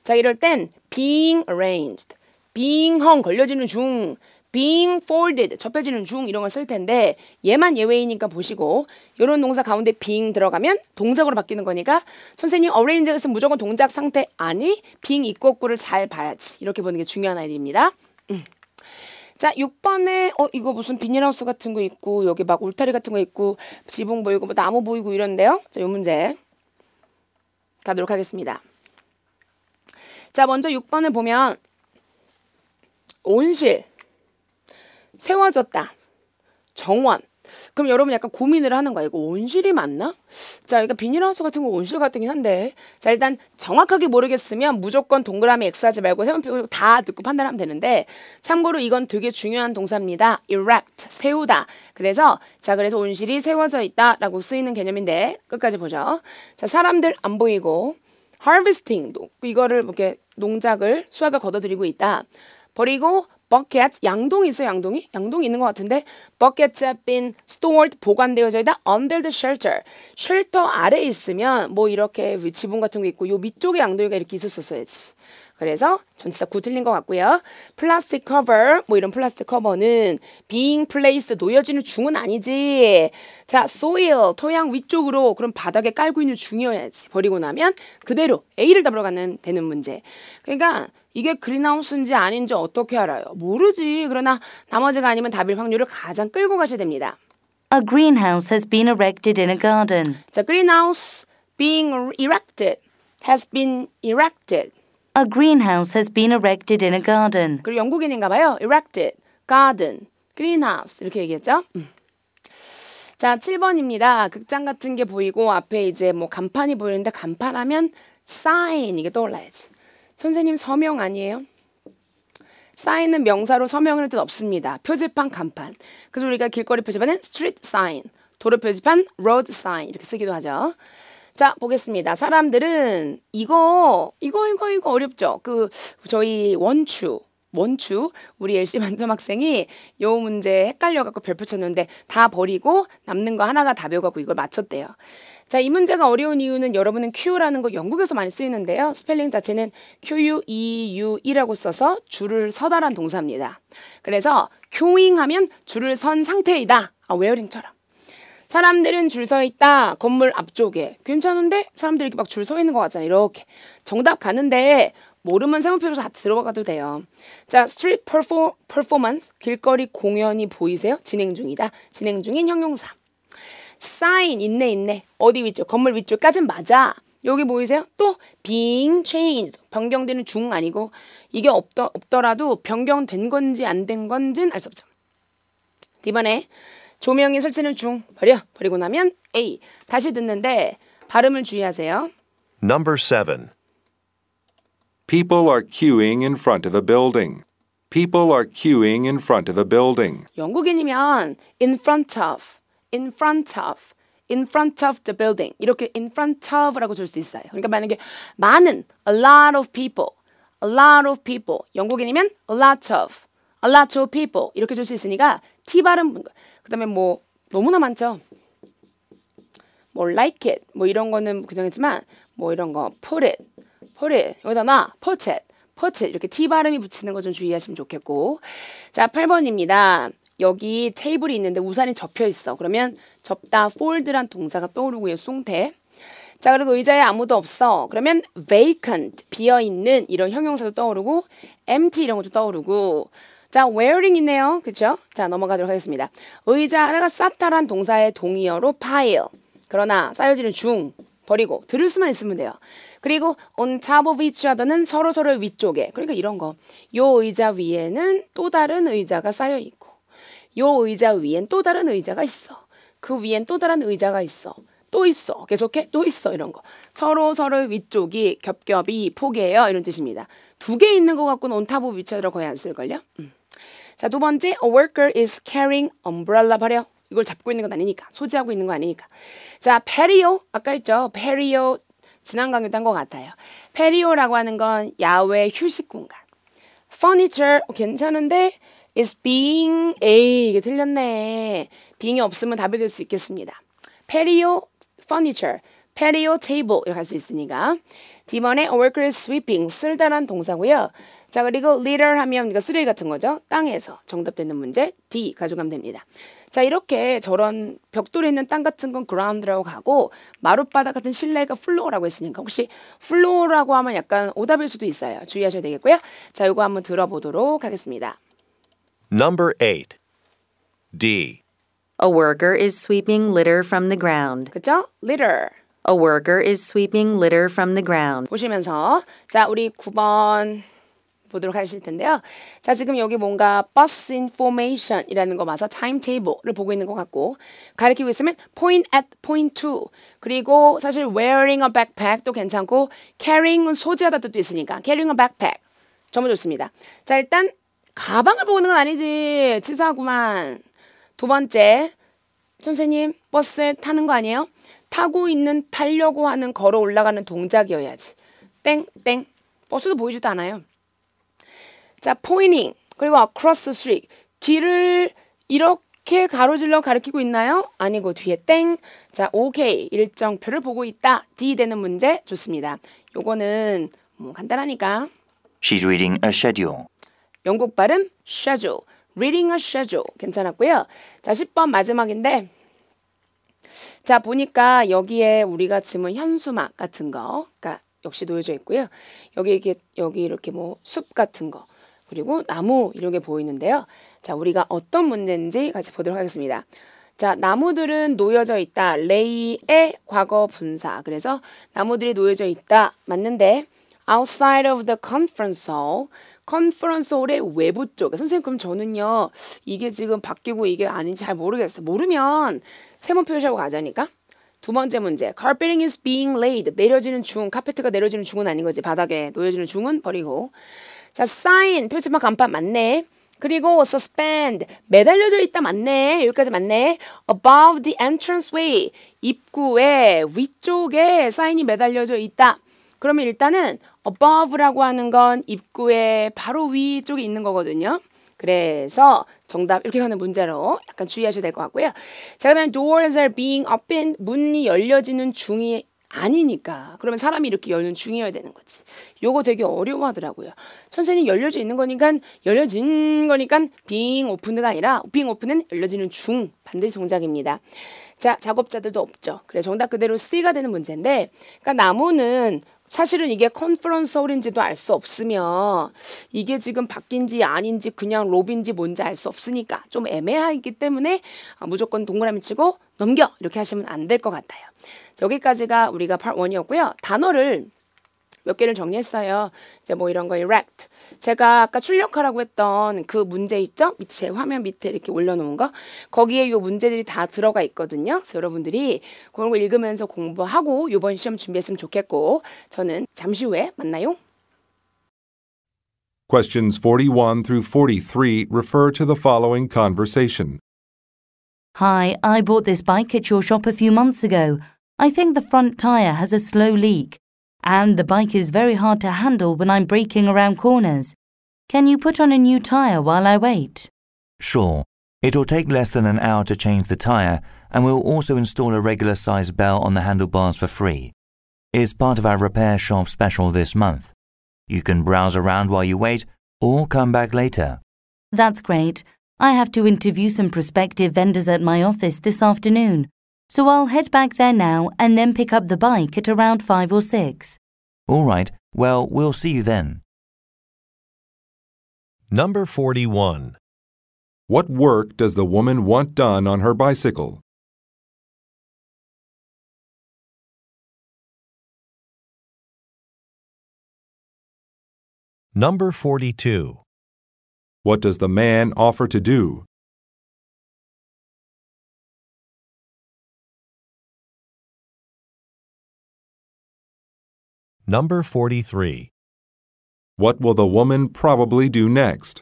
자, 이럴 땐 being arranged, being hung 걸려지는 중, being folded 접혀지는 중 이런 걸 쓸 텐데 얘만 예외이니까 보시고 이런 동사 가운데 being 들어가면 동작으로 바뀌는 거니까 선생님 arrange가 있으면 무조건 동작 상태 아니 being 있고 없고를 잘 봐야지 이렇게 보는 게 중요한 아이들입니다. 음. 자, 6번에 어 이거 무슨 비닐하우스 같은 거 있고 여기 막 울타리 같은 거 있고 지붕 보이고 뭐 나무 보이고 이런데요. 자, 요 문제 가도록 하겠습니다. 자, 먼저 6번을 보면 온실 세워졌다. 정원. 그럼 여러분 약간 고민을 하는 거야. 이거 온실이 맞나? 자, 그러니까 비닐하우스 같은 거 온실 같긴 한데. 자, 일단 정확하게 모르겠으면 무조건 동그라미 X 하지 말고 세번표 다 듣고 판단하면 되는데 참고로 이건 되게 중요한 동사입니다. erect, 세우다. 그래서 자, 그래서 온실이 세워져 있다라고 쓰이는 개념인데 끝까지 보죠. 자, 사람들 안 보이고 harvesting 이거를 이렇게 농작을 수확을 거둬들이고 있다. 버리고 buckets 양동이 있어요 양동이? 양동이 있는 것 같은데 buckets have been stored 보관되어져 있다 under the shelter. 쉘터 아래에 있으면 뭐 이렇게 지붕 같은 거 있고 요 밑쪽에 양동이가 이렇게 있었었어야지 그래서 전치사 구 틀린 것 같고요 플라스틱 커버 뭐 이런 플라스틱 커버는 being placed 놓여지는 중은 아니지 자 soil 토양 위쪽으로 그럼 바닥에 깔고 있는 중이어야지 버리고 나면 그대로 A를 답으로 가는 되는 문제 그러니까 이게 그린하우스인지 아닌지 어떻게 알아요? 모르지. 그러나 나머지가 아니면 답일 확률을 가장 끌고 가셔야 됩니다. A greenhouse has been erected in a garden. 자, greenhouse being erected has been erected. A greenhouse has been erected in a garden. 그리고 영국인인가 봐요. erected, garden, greenhouse 이렇게 얘기했죠. 음. 자, 7번입니다. 극장 같은 게 보이고 앞에 이제 뭐 간판이 보이는데 간판하면 sign 이게 떠올라야지. 선생님 서명 아니에요? 사인은 명사로 서명을 뜻 없습니다. 표지판, 간판. 그래서 우리가 길거리 표지판은 street sign, 도로 표지판 road sign 이렇게 쓰기도 하죠. 자, 보겠습니다. 사람들은 이거 이거 이거 이거 어렵죠. 그 저희 원추 원추 우리 LC 만점 학생이 요 문제 헷갈려 갖고 별표 쳤는데 다 버리고 남는 거 하나가 답이어 갖고 이걸 맞췄대요. 자, 이 문제가 어려운 이유는 여러분은 queue라는 거 영국에서 많이 쓰이는데요. 스펠링 자체는 Q-U-E-U-E라고 써서 줄을 서다란 동사입니다. 그래서 queuing 하면 줄을 선 상태이다. 아, 웨어링처럼. 사람들은 줄 서 있다. 건물 앞쪽에. 괜찮은데? 사람들이 이렇게 막 줄 서 있는 것 같잖아요. 이렇게. 정답 가는데 모르면 세모표로 다 들어가도 돼요. 자, street performance. 길거리 공연이 보이세요? 진행 중이다. 진행 중인 형용사. sign 있네 있네. 어디 위쪽? 건물 위쪽까진 맞아. 여기 보이세요? 또 being changed. 변경되는 중 아니고 이게 없더, 없더라도 변경된 건지 안 된 건지는 알 수 없죠. 이번에 조명이 설치는 중 버려. 버리고 나면 A. 다시 듣는데 발음을 주의하세요. Number 7. People are queuing in front of a building. People are queuing in front of a building. 영국인이면 in front of in front of, in front of the building 이렇게 in front of라고 줄 수 있어요. 그러니까 만약에 많은 a lot of people, a lot of people 영국인이면 a lot of, a lot of people 이렇게 줄 수 있으니까 t 발음 그다음에 뭐 너무나 많죠. 뭐 like it 뭐 이런 거는 그정했지만 뭐 이런 거 put it, put it 여기다 놔 put it, put it 이렇게 t 발음이 붙이는 거 좀 주의하시면 좋겠고 자 8번입니다. 여기 테이블이 있는데 우산이 접혀 있어. 그러면 접다 fold란 동사가 떠오르고 요. 송태. 자, 그리고 의자에 아무도 없어. 그러면 vacant, 비어 있는 이런 형용사도 떠오르고 empty 이런 것도 떠오르고 자, wearing 있네요. 그쵸? 자, 넘어가도록 하겠습니다. 의자 하나가 쌓다란 동사의 동의어로 pile. 그러나 쌓여지는 중, 버리고 들을 수만 있으면 돼요. 그리고 on top of each other는 서로 서로 위쪽에. 그러니까 이런 거. 요 의자 위에는 또 다른 의자가 쌓여 있고 요 의자 위엔 또 다른 의자가 있어. 그 위엔 또 다른 의자가 있어. 또 있어. 계속해. 또 있어. 이런 거. 서로 서로 위쪽이 겹겹이 포개요. 이런 뜻입니다. 두 개 있는 것 같고는 온탑 위쳐로 거의 안 쓸걸요. 음. 자, 두 번째, a worker is carrying umbrella 버려. 이걸 잡고 있는 건 아니니까. 소지하고 있는 거 아니니까. 자, 페리오. 아까 했죠. 페리오. 지난 강의도 한 것 같아요. 페리오라고 하는 건 야외 휴식 공간. furniture. 괜찮은데 is being a 이게 틀렸네. being이 없으면 답이 될 수 있겠습니다. patio furniture patio table 이렇게 할 수 있으니까. D번에 a worker is sweeping 쓸다란 동사고요. 자 그리고 litter 하면 우리가 쓰레기 같은 거죠. 땅에서 정답되는 문제 D 가져가면 됩니다. 자 이렇게 저런 벽돌에 있는 땅 같은 건 ground라고 하고 마룻바닥 같은 실내가 floor라고 했으니까 혹시 floor라고 하면 약간 오답일 수도 있어요. 주의하셔야 되겠고요. 자 이거 한번 들어보도록 하겠습니다. Number 8. D. A worker is sweeping litter from the ground. 그죠? litter A worker is sweeping litter from the ground. 보시면서 자 우리 9번 보도록 하실 텐데요. 자 지금 여기 뭔가 bus information이라는 거 봐서 timetable를 보고 있는 것 같고 가리키고 있으면 point at point to 그리고 사실 wearing a backpack도 괜찮고 carrying은 소지하다 뜻도 있으니까 carrying a backpack 정말 좋습니다. 자 일단 가방을 보고 있는 건 아니지 치사하구만. 두 번째 선생님 버스에 타는 거 아니에요? 타고 있는 타려고 하는 걸어 올라가는 동작이어야지. 땡 땡 버스도 보이지도 않아요. 자 pointing 그리고 across the street 길을 이렇게 가로질러 가리키고 있나요? 아니고 뒤에 땡. 자 오케이 일정표를 보고 있다. D 되는 문제 좋습니다. 요거는 뭐 간단하니까 She's reading a schedule. 영국 발음 schedule, reading a schedule 괜찮았고요. 자, 10번 마지막인데 자, 보니까 여기에 우리가 지문 현수막 같은 거, 그러니까 역시 놓여져 있고요. 여기 이게 여기 이렇게 뭐 숲 같은 거, 그리고 나무 이런 게 보이는데요. 자, 우리가 어떤 문제인지 같이 보도록 하겠습니다. 자, 나무들은 놓여져 있다. 레이의 과거 분사. 그래서 나무들이 놓여져 있다. 맞는데 outside of the conference hall 컨퍼런스 홀의 외부 쪽에 선생님 그럼 저는요 이게 지금 바뀌고 이게 아닌지 잘 모르겠어요 모르면 세 번 표시하고 가자니까 두 번째 문제 carpeting is being laid 내려지는 중 카페트가 내려지는 중은 아닌 거지 바닥에 놓여지는 중은 버리고 자 sign 표지판 간판 맞네 그리고 suspend 매달려져 있다 맞네 여기까지 맞네 above the entranceway 입구의 위쪽에 사인이 매달려져 있다 그러면 일단은 above라고 하는 건 입구의 바로 위쪽에 있는 거거든요. 그래서 정답 이렇게 가는 문제로 약간 주의하셔야 될 것 같고요. 자, 그다음에 doors are being opened 문이 열려지는 중이 아니니까 그러면 사람이 이렇게 열는 중이어야 되는 거지. 요거 되게 어려워하더라고요. 선생님 열려져 있는 거니까 열려진 거니까 being opened가 아니라 being open은 열려지는 중 반드시 동작입니다. 자, 작업자들도 없죠. 그래 정답 그대로 C가 되는 문제인데, 그러니까 나무는 사실은 이게 컨퍼런스 홀인지도 알 수 없으면 이게 지금 바뀐지 아닌지 그냥 로비인지 뭔지 알 수 없으니까 좀 애매하기 때문에 무조건 동그라미 치고 넘겨 이렇게 하시면 안 될 것 같아요. 여기까지가 우리가 part 1이었고요. 단어를 몇 개를 정리했어요. 이제 뭐 이런 거 erect. 제가 아까 출력하라고 했던 그 문제 있죠? 밑에 제 화면 밑에 이렇게 올려놓은 거. 거기에 요 문제들이 다 들어가 있거든요. 그래서 여러분들이 그런 거 읽으면서 공부하고 이번 시험 준비했으면 좋겠고 저는 잠시 후에 만나요. Questions 41 through 43 refer to the following conversation. Hi, I bought this bike at your shop a few months ago. I think the front tyre has a slow leak, and the bike is very hard to handle when I'm braking around corners. Can you put on a new tyre while I wait? Sure. It'll take less than an hour to change the tyre, and we'll also install a regular size bell on the handlebars for free. It's part of our repair shop special this month. You can browse around while you wait, or come back later. That's great. I have to interview some prospective vendors at my office this afternoon, so I'll head back there now and then pick up the bike at around 5 or 6. All right, well, we'll see you then. Number 41. What work does the woman want done on her bicycle? Number 42. What does the man offer to do? Number 43. What will the woman probably do next?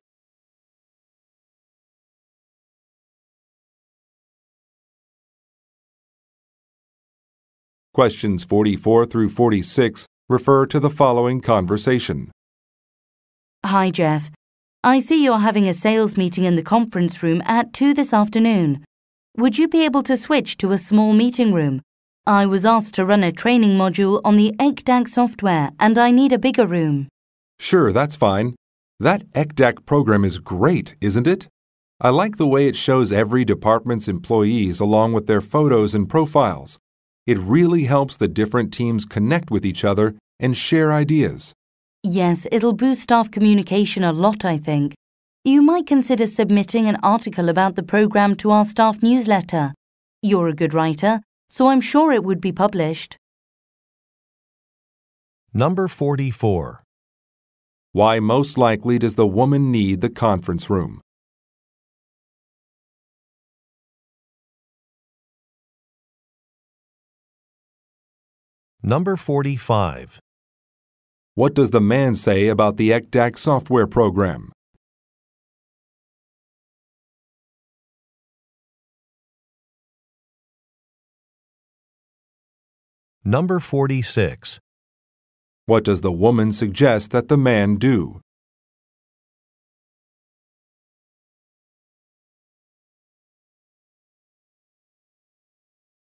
Questions 44 through 46 refer to the following conversation. Hi, Jeff. I see you're having a sales meeting in the conference room at 2 this afternoon. Would you be able to switch to a small meeting room? I was asked to run a training module on the ECDAC software and I need a bigger room. Sure, that's fine. That ECDAC program is great, isn't it? I like the way it shows every department's employees along with their photos and profiles. It really helps the different teams connect with each other and share ideas. Yes, it'll boost staff communication a lot, I think. You might consider submitting an article about the program to our staff newsletter. You're a good writer, so I'm sure it would be published. Number 44. Why most likely does the woman need the conference room? Number 45. What does the man say about the ECDAC software program? Number 46. What does the woman suggest that the man do?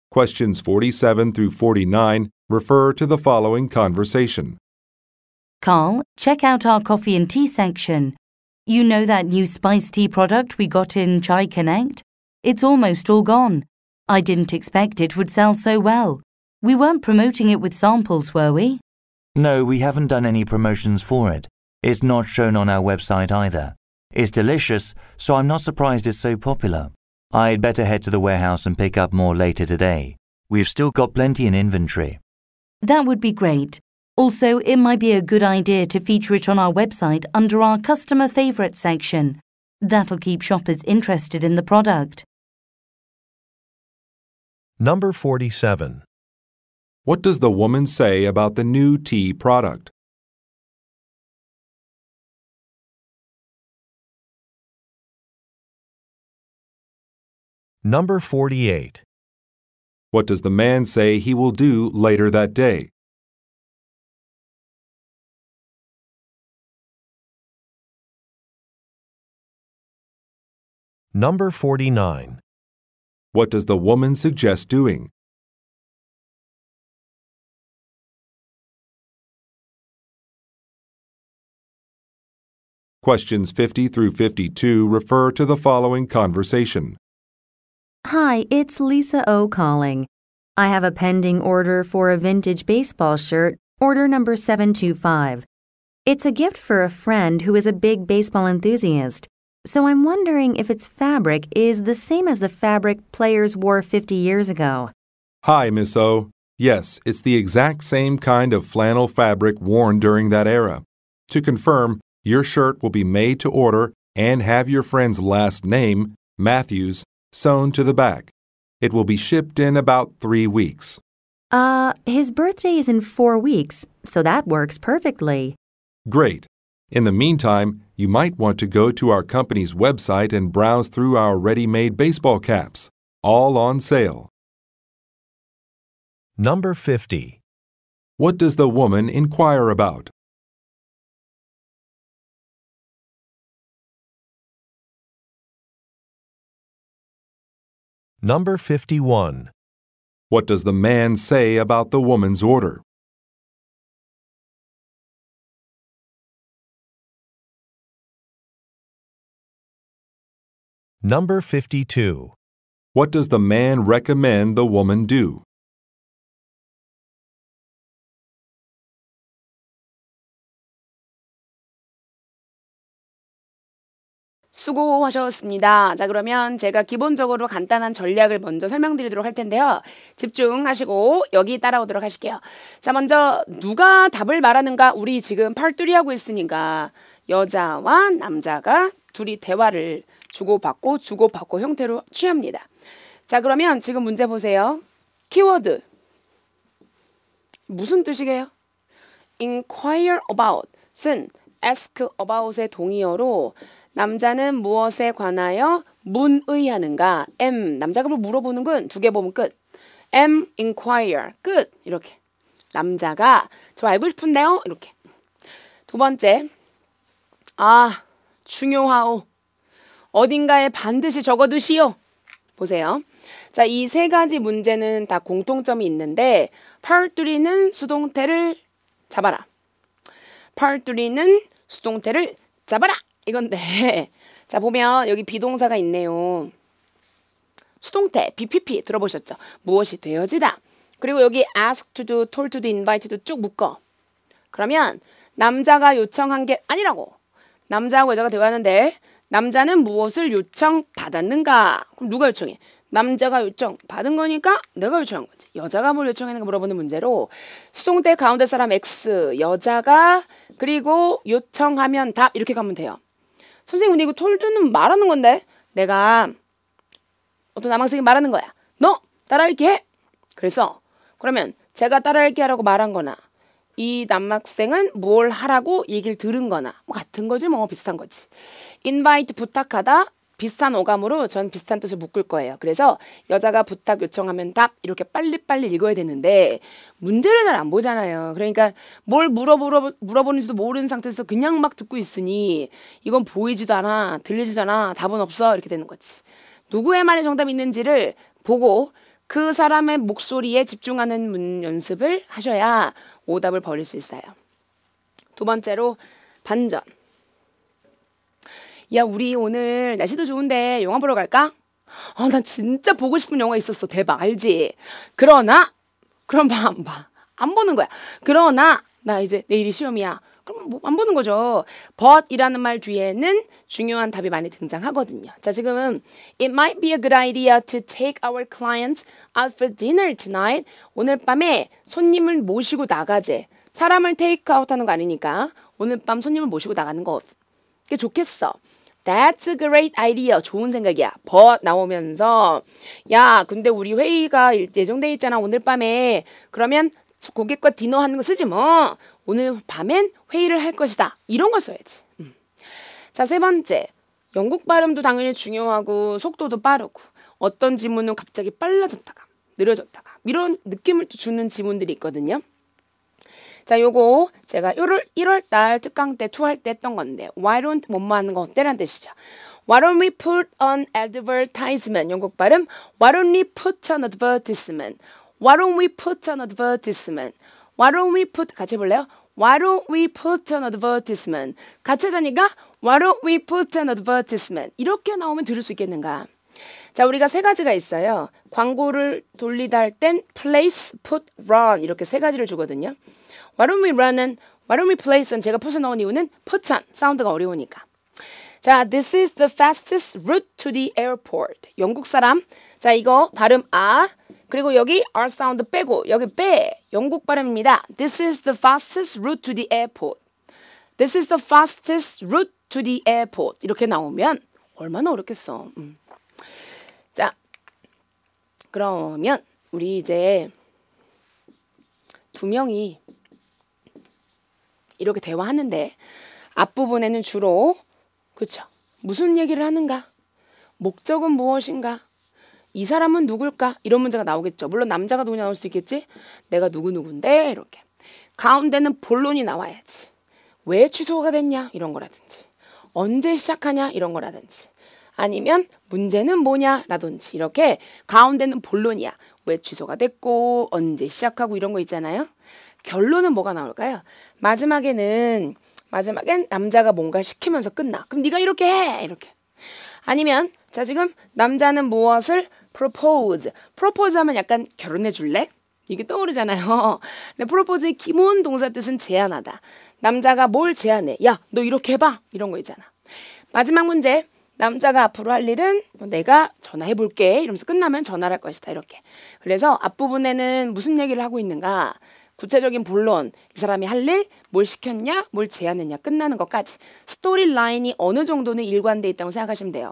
Questions 47 through 49 refer to the following conversation. Carl, check out our coffee and tea section. You know that new spice tea product we got in Chai Connect? It's almost all gone. I didn't expect it would sell so well. We weren't promoting it with samples, were we? No, we haven't done any promotions for it. It's not shown on our website either. It's delicious, so I'm not surprised it's so popular. I'd better head to the warehouse and pick up more later today. We've still got plenty in inventory. That would be great. Also, it might be a good idea to feature it on our website under our customer favorites section. That'll keep shoppers interested in the product. Number 47. What does the woman say about the new tea product? Number 48. What does the man say he will do later that day? Number 49. What does the woman suggest doing? Questions 50 through 52 refer to the following conversation. Hi, it's Lisa O calling. I have a pending order for a vintage baseball shirt, order number 725. It's a gift for a friend who is a big baseball enthusiast. So I'm wondering if its fabric is the same as the fabric players wore 50 years ago. Hi, Miss O. Yes, it's the exact same kind of flannel fabric worn during that era. To confirm, your shirt will be made to order and have your friend's last name, Matthews, sewn to the back. It will be shipped in about three weeks. Uh, his birthday is in four weeks, so that works perfectly. Great. In the meantime, you might want to go to our company's website and browse through our ready made baseball caps, all on sale. Number 50. What does the woman inquire about? Number 51. What does the man say about the woman's order? Number 52. What does the man recommend the woman do? 수고하셨습니다. 자, 그러면 제가 기본적으로 간단한 전략을 먼저 설명드리도록 할 텐데요. 집중하시고 여기 따라오도록 하실게요. 자, 먼저 누가 답을 말하는가? 우리 지금 팔뚜리 하고 있으니까 여자와 남자가 둘이 대화를 주고받고 주고받고 형태로 취합니다. 자, 그러면 지금 문제 보세요. 키워드. 무슨 뜻이게요? inquire about은 ask about의 동의어로 남자는 무엇에 관하여 문의하는가? M 남자가 뭘 물어보는 건두개 보면 끝. M inquire 끝 이렇게 남자가 저 알고 싶은데요 이렇게 두 번째 아 중요하오 어딘가에 반드시 적어두시오 보세요. 자, 이 세 가지 문제는 다 공통점이 있는데 팔뚜리는 수동태를 잡아라. 팔뚜리는 수동태를 잡아라. 이건데 [LAUGHS] 자, 보면 여기 비동사가 있네요. 수동태 BPP 들어보셨죠? 무엇이 되어지다. 그리고 여기 ask to do, told to do, invite to 쭉 묶어. 그러면 남자가 요청한 게 아니라고. 남자하고 여자가 대화하는데 남자는 무엇을 요청받았는가? 그럼 누가 요청해? 남자가 요청 받은 거니까 내가 요청한 거지. 여자가 뭘 요청했는가 물어보는 문제로 수동태 가운데 사람 X 여자가 그리고 요청하면 답 이렇게 가면 돼요. 선생님 근데 이거 톨드는 말하는 건데 내가 어떤 남학생이 말하는 거야. 너 따라읽기 해. 그래서 그러면 제가 따라읽기 하라고 말한 거나 이 남학생은 뭘 하라고 얘기를 들은 거나 뭐 같은 거지 뭐 비슷한 거지. 인바이트 부탁하다 비슷한 어감으로 전 비슷한 뜻을 묶을 거예요. 그래서 여자가 부탁 요청하면 답 이렇게 빨리빨리 읽어야 되는데 문제를 잘 안 보잖아요. 그러니까 뭘 물어보러, 물어보는지도 모르는 상태에서 그냥 막 듣고 있으니 이건 보이지도 않아 들리지도 않아 답은 없어 이렇게 되는 거지. 누구의 말에 정답이 있는지를 보고 그 사람의 목소리에 집중하는 문 연습을 하셔야 오답을 벌일 수 있어요. 두 번째로 반전. 야, 우리 오늘 날씨도 좋은데 영화 보러 갈까? 아, 난 진짜 보고 싶은 영화 있었어. 대박, 알지? 그러나, 그럼 봐, 안 봐. 안 보는 거야. 그러나, 나 이제 내일이 시험이야. 그럼 뭐 안 보는 거죠. but이라는 말 뒤에는 중요한 답이 많이 등장하거든요. 자, 지금 It might be a good idea to take our clients out for dinner tonight. 오늘 밤에 손님을 모시고 나가재. 사람을 테이크 아웃 하는 거 아니니까 오늘 밤 손님을 모시고 나가는 거 그게 좋겠어. That's a great idea. 좋은 생각이야. but 나오면서 야, 근데 우리 회의가 예정돼 있잖아. 오늘 밤에. 그러면 고객과 디너 하는 거 쓰지 뭐. 오늘 밤엔 회의를 할 것이다. 이런 걸 써야지. 음. 자, 세 번째. 영국 발음도 당연히 중요하고 속도도 빠르고 어떤 지문은 갑자기 빨라졌다가 느려졌다가 이런 느낌을 주는 지문들이 있거든요. 자, 요거 제가 1월, 1월 달 특강 때 투할 때 했던 건데 why don't 뭐뭐 하는 거 어때란 뜻이죠. Why don't we put on advertisement? 영국 발음 Why don't we put on advertisement? Why don't we put on advertisement? Why don't we put 같이 해볼래요? Why don't we put an advertisement? 같이 하자니까 Why don't we put an advertisement? 이렇게 나오면 들을 수 있겠는가? 자, 우리가 세 가지가 있어요. 광고를 돌리다 할 땐 place, put, run 이렇게 세 가지를 주거든요. Why don't we run은 Why don't we place는 제가 put을 넣은 이유는 on 사운드가 어려우니까. 자, this is the fastest route to the airport. 영국 사람. 자, 이거 발음 아 그리고 여기 R 사운드 빼고 여기 빼 영국 발음입니다. This is the fastest route to the airport. This is the fastest route to the airport. 이렇게 나오면 얼마나 어렵겠어. 음. 자, 그러면 우리 이제 두 명이 이렇게 대화하는데 앞부분에는 주로 그렇죠. 무슨 얘기를 하는가? 목적은 무엇인가? 이 사람은 누굴까? 이런 문제가 나오겠죠. 물론 남자가 누구냐 나올 수도 있겠지. 내가 누구 누군데 이렇게 가운데는 본론이 나와야지. 왜 취소가 됐냐 이런 거라든지 언제 시작하냐 이런 거라든지 아니면 문제는 뭐냐라든지 이렇게 가운데는 본론이야. 왜 취소가 됐고 언제 시작하고 이런 거 있잖아요. 결론은 뭐가 나올까요? 마지막에는 마지막엔 남자가 뭔가 시키면서 끝나. 그럼 네가 이렇게 해 이렇게. 아니면 자 지금 남자는 무엇을 propose. propose 하면 약간 결혼해 줄래? 이게 떠오르잖아요. [LAUGHS] 근데 propose의 기본 동사 뜻은 제안하다. 남자가 뭘 제안해? 야, 너 이렇게 해봐. 이런 거 있잖아. 마지막 문제. 남자가 앞으로 할 일은 뭐 내가 전화해 볼게. 이러면서 끝나면 전화를 할 것이다. 이렇게. 그래서 앞부분에는 무슨 얘기를 하고 있는가? 구체적인 본론, 이 사람이 할 일, 뭘 시켰냐, 뭘 제안했냐, 끝나는 것까지 스토리 라인이 어느 정도는 일관돼 있다고 생각하시면 돼요.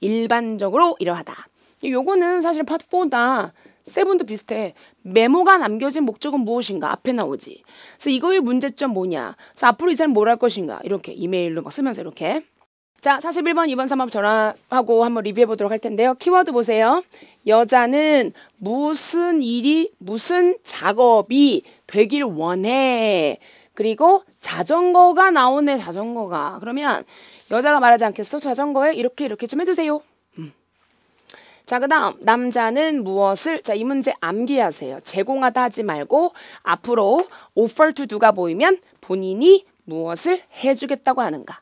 일반적으로 이러하다. 요거는 사실 파트 4다. seven도 비슷해. 메모가 남겨진 목적은 무엇인가 앞에 나오지. 그래서 이거의 문제점 뭐냐. 그래서 앞으로 이 사람 뭘 할 것인가. 이렇게 이메일로 막 쓰면서 이렇게. 자, 41번, 2번, 3번 전화하고 한번 리뷰해 보도록 할 텐데요. 키워드 보세요. 여자는 무슨 일이, 무슨 작업이 되길 원해. 그리고 자전거가 나오네, 자전거가. 그러면 여자가 말하지 않겠어? 자전거에 이렇게 이렇게 좀 해주세요. 자, 그 다음, 남자는 무엇을, 자, 이 문제 암기하세요. 제공하다 하지 말고, 앞으로 offer to do가 보이면 본인이 무엇을 해주겠다고 하는가.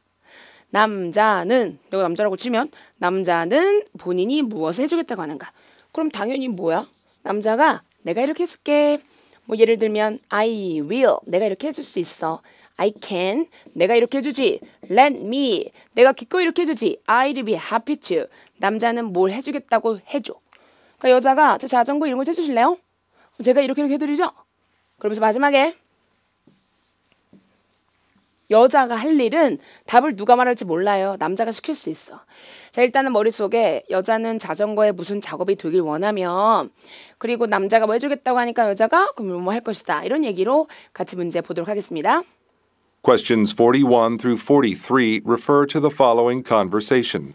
남자는, 내가 남자라고 치면, 남자는 본인이 무엇을 해주겠다고 하는가. 그럼 당연히 뭐야? 남자가 내가 이렇게 해줄게. 뭐 예를 들면 I will 내가 이렇게 해줄 수 있어. I can 내가 이렇게 해주지. Let me 내가 기꺼이 이렇게 해주지. I'd be happy to 남자는 뭘 해주겠다고 해줘. 그러니까 여자가 제 자전거 이런 거 해주실래요? 제가 이렇게 이렇게 해드리죠. 그러면서 마지막에 여자가 할 일은 답을 누가 말할지 몰라요. 남자가 시킬 수 있어. 자, 일단은 머릿속에 여자는 자전거에 무슨 작업이 되길 원하면 그리고 남자가 뭐 해주겠다고 하니까 여자가 그럼 뭐 할 것이다. 이런 얘기로 같이 문제 보도록 하겠습니다. Questions 41 through 43 refer to the following conversation.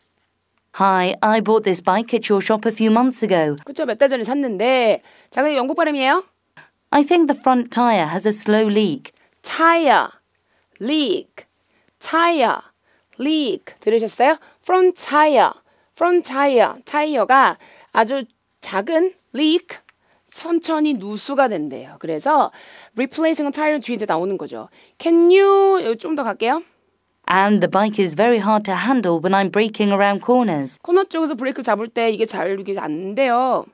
Hi, I bought this bike at your shop a few months ago. 그쵸? 몇달 전에 샀는데 자, 근데 영국 발음이에요. I think the front tire has a slow leak. tire, leak, tire, leak 들으셨어요? front tire, front tire, 타이어가 아주 작은 leak, 천천히 누수가 된대요. 그래서 replacing tire 뒤에 이제 나오는 거죠. Can you 좀 더 갈게요. And the bike is very hard to handle when I'm braking around corners. 코너 쪽에서 브레이크 잡을 때 이게 잘 이게 안 돼요.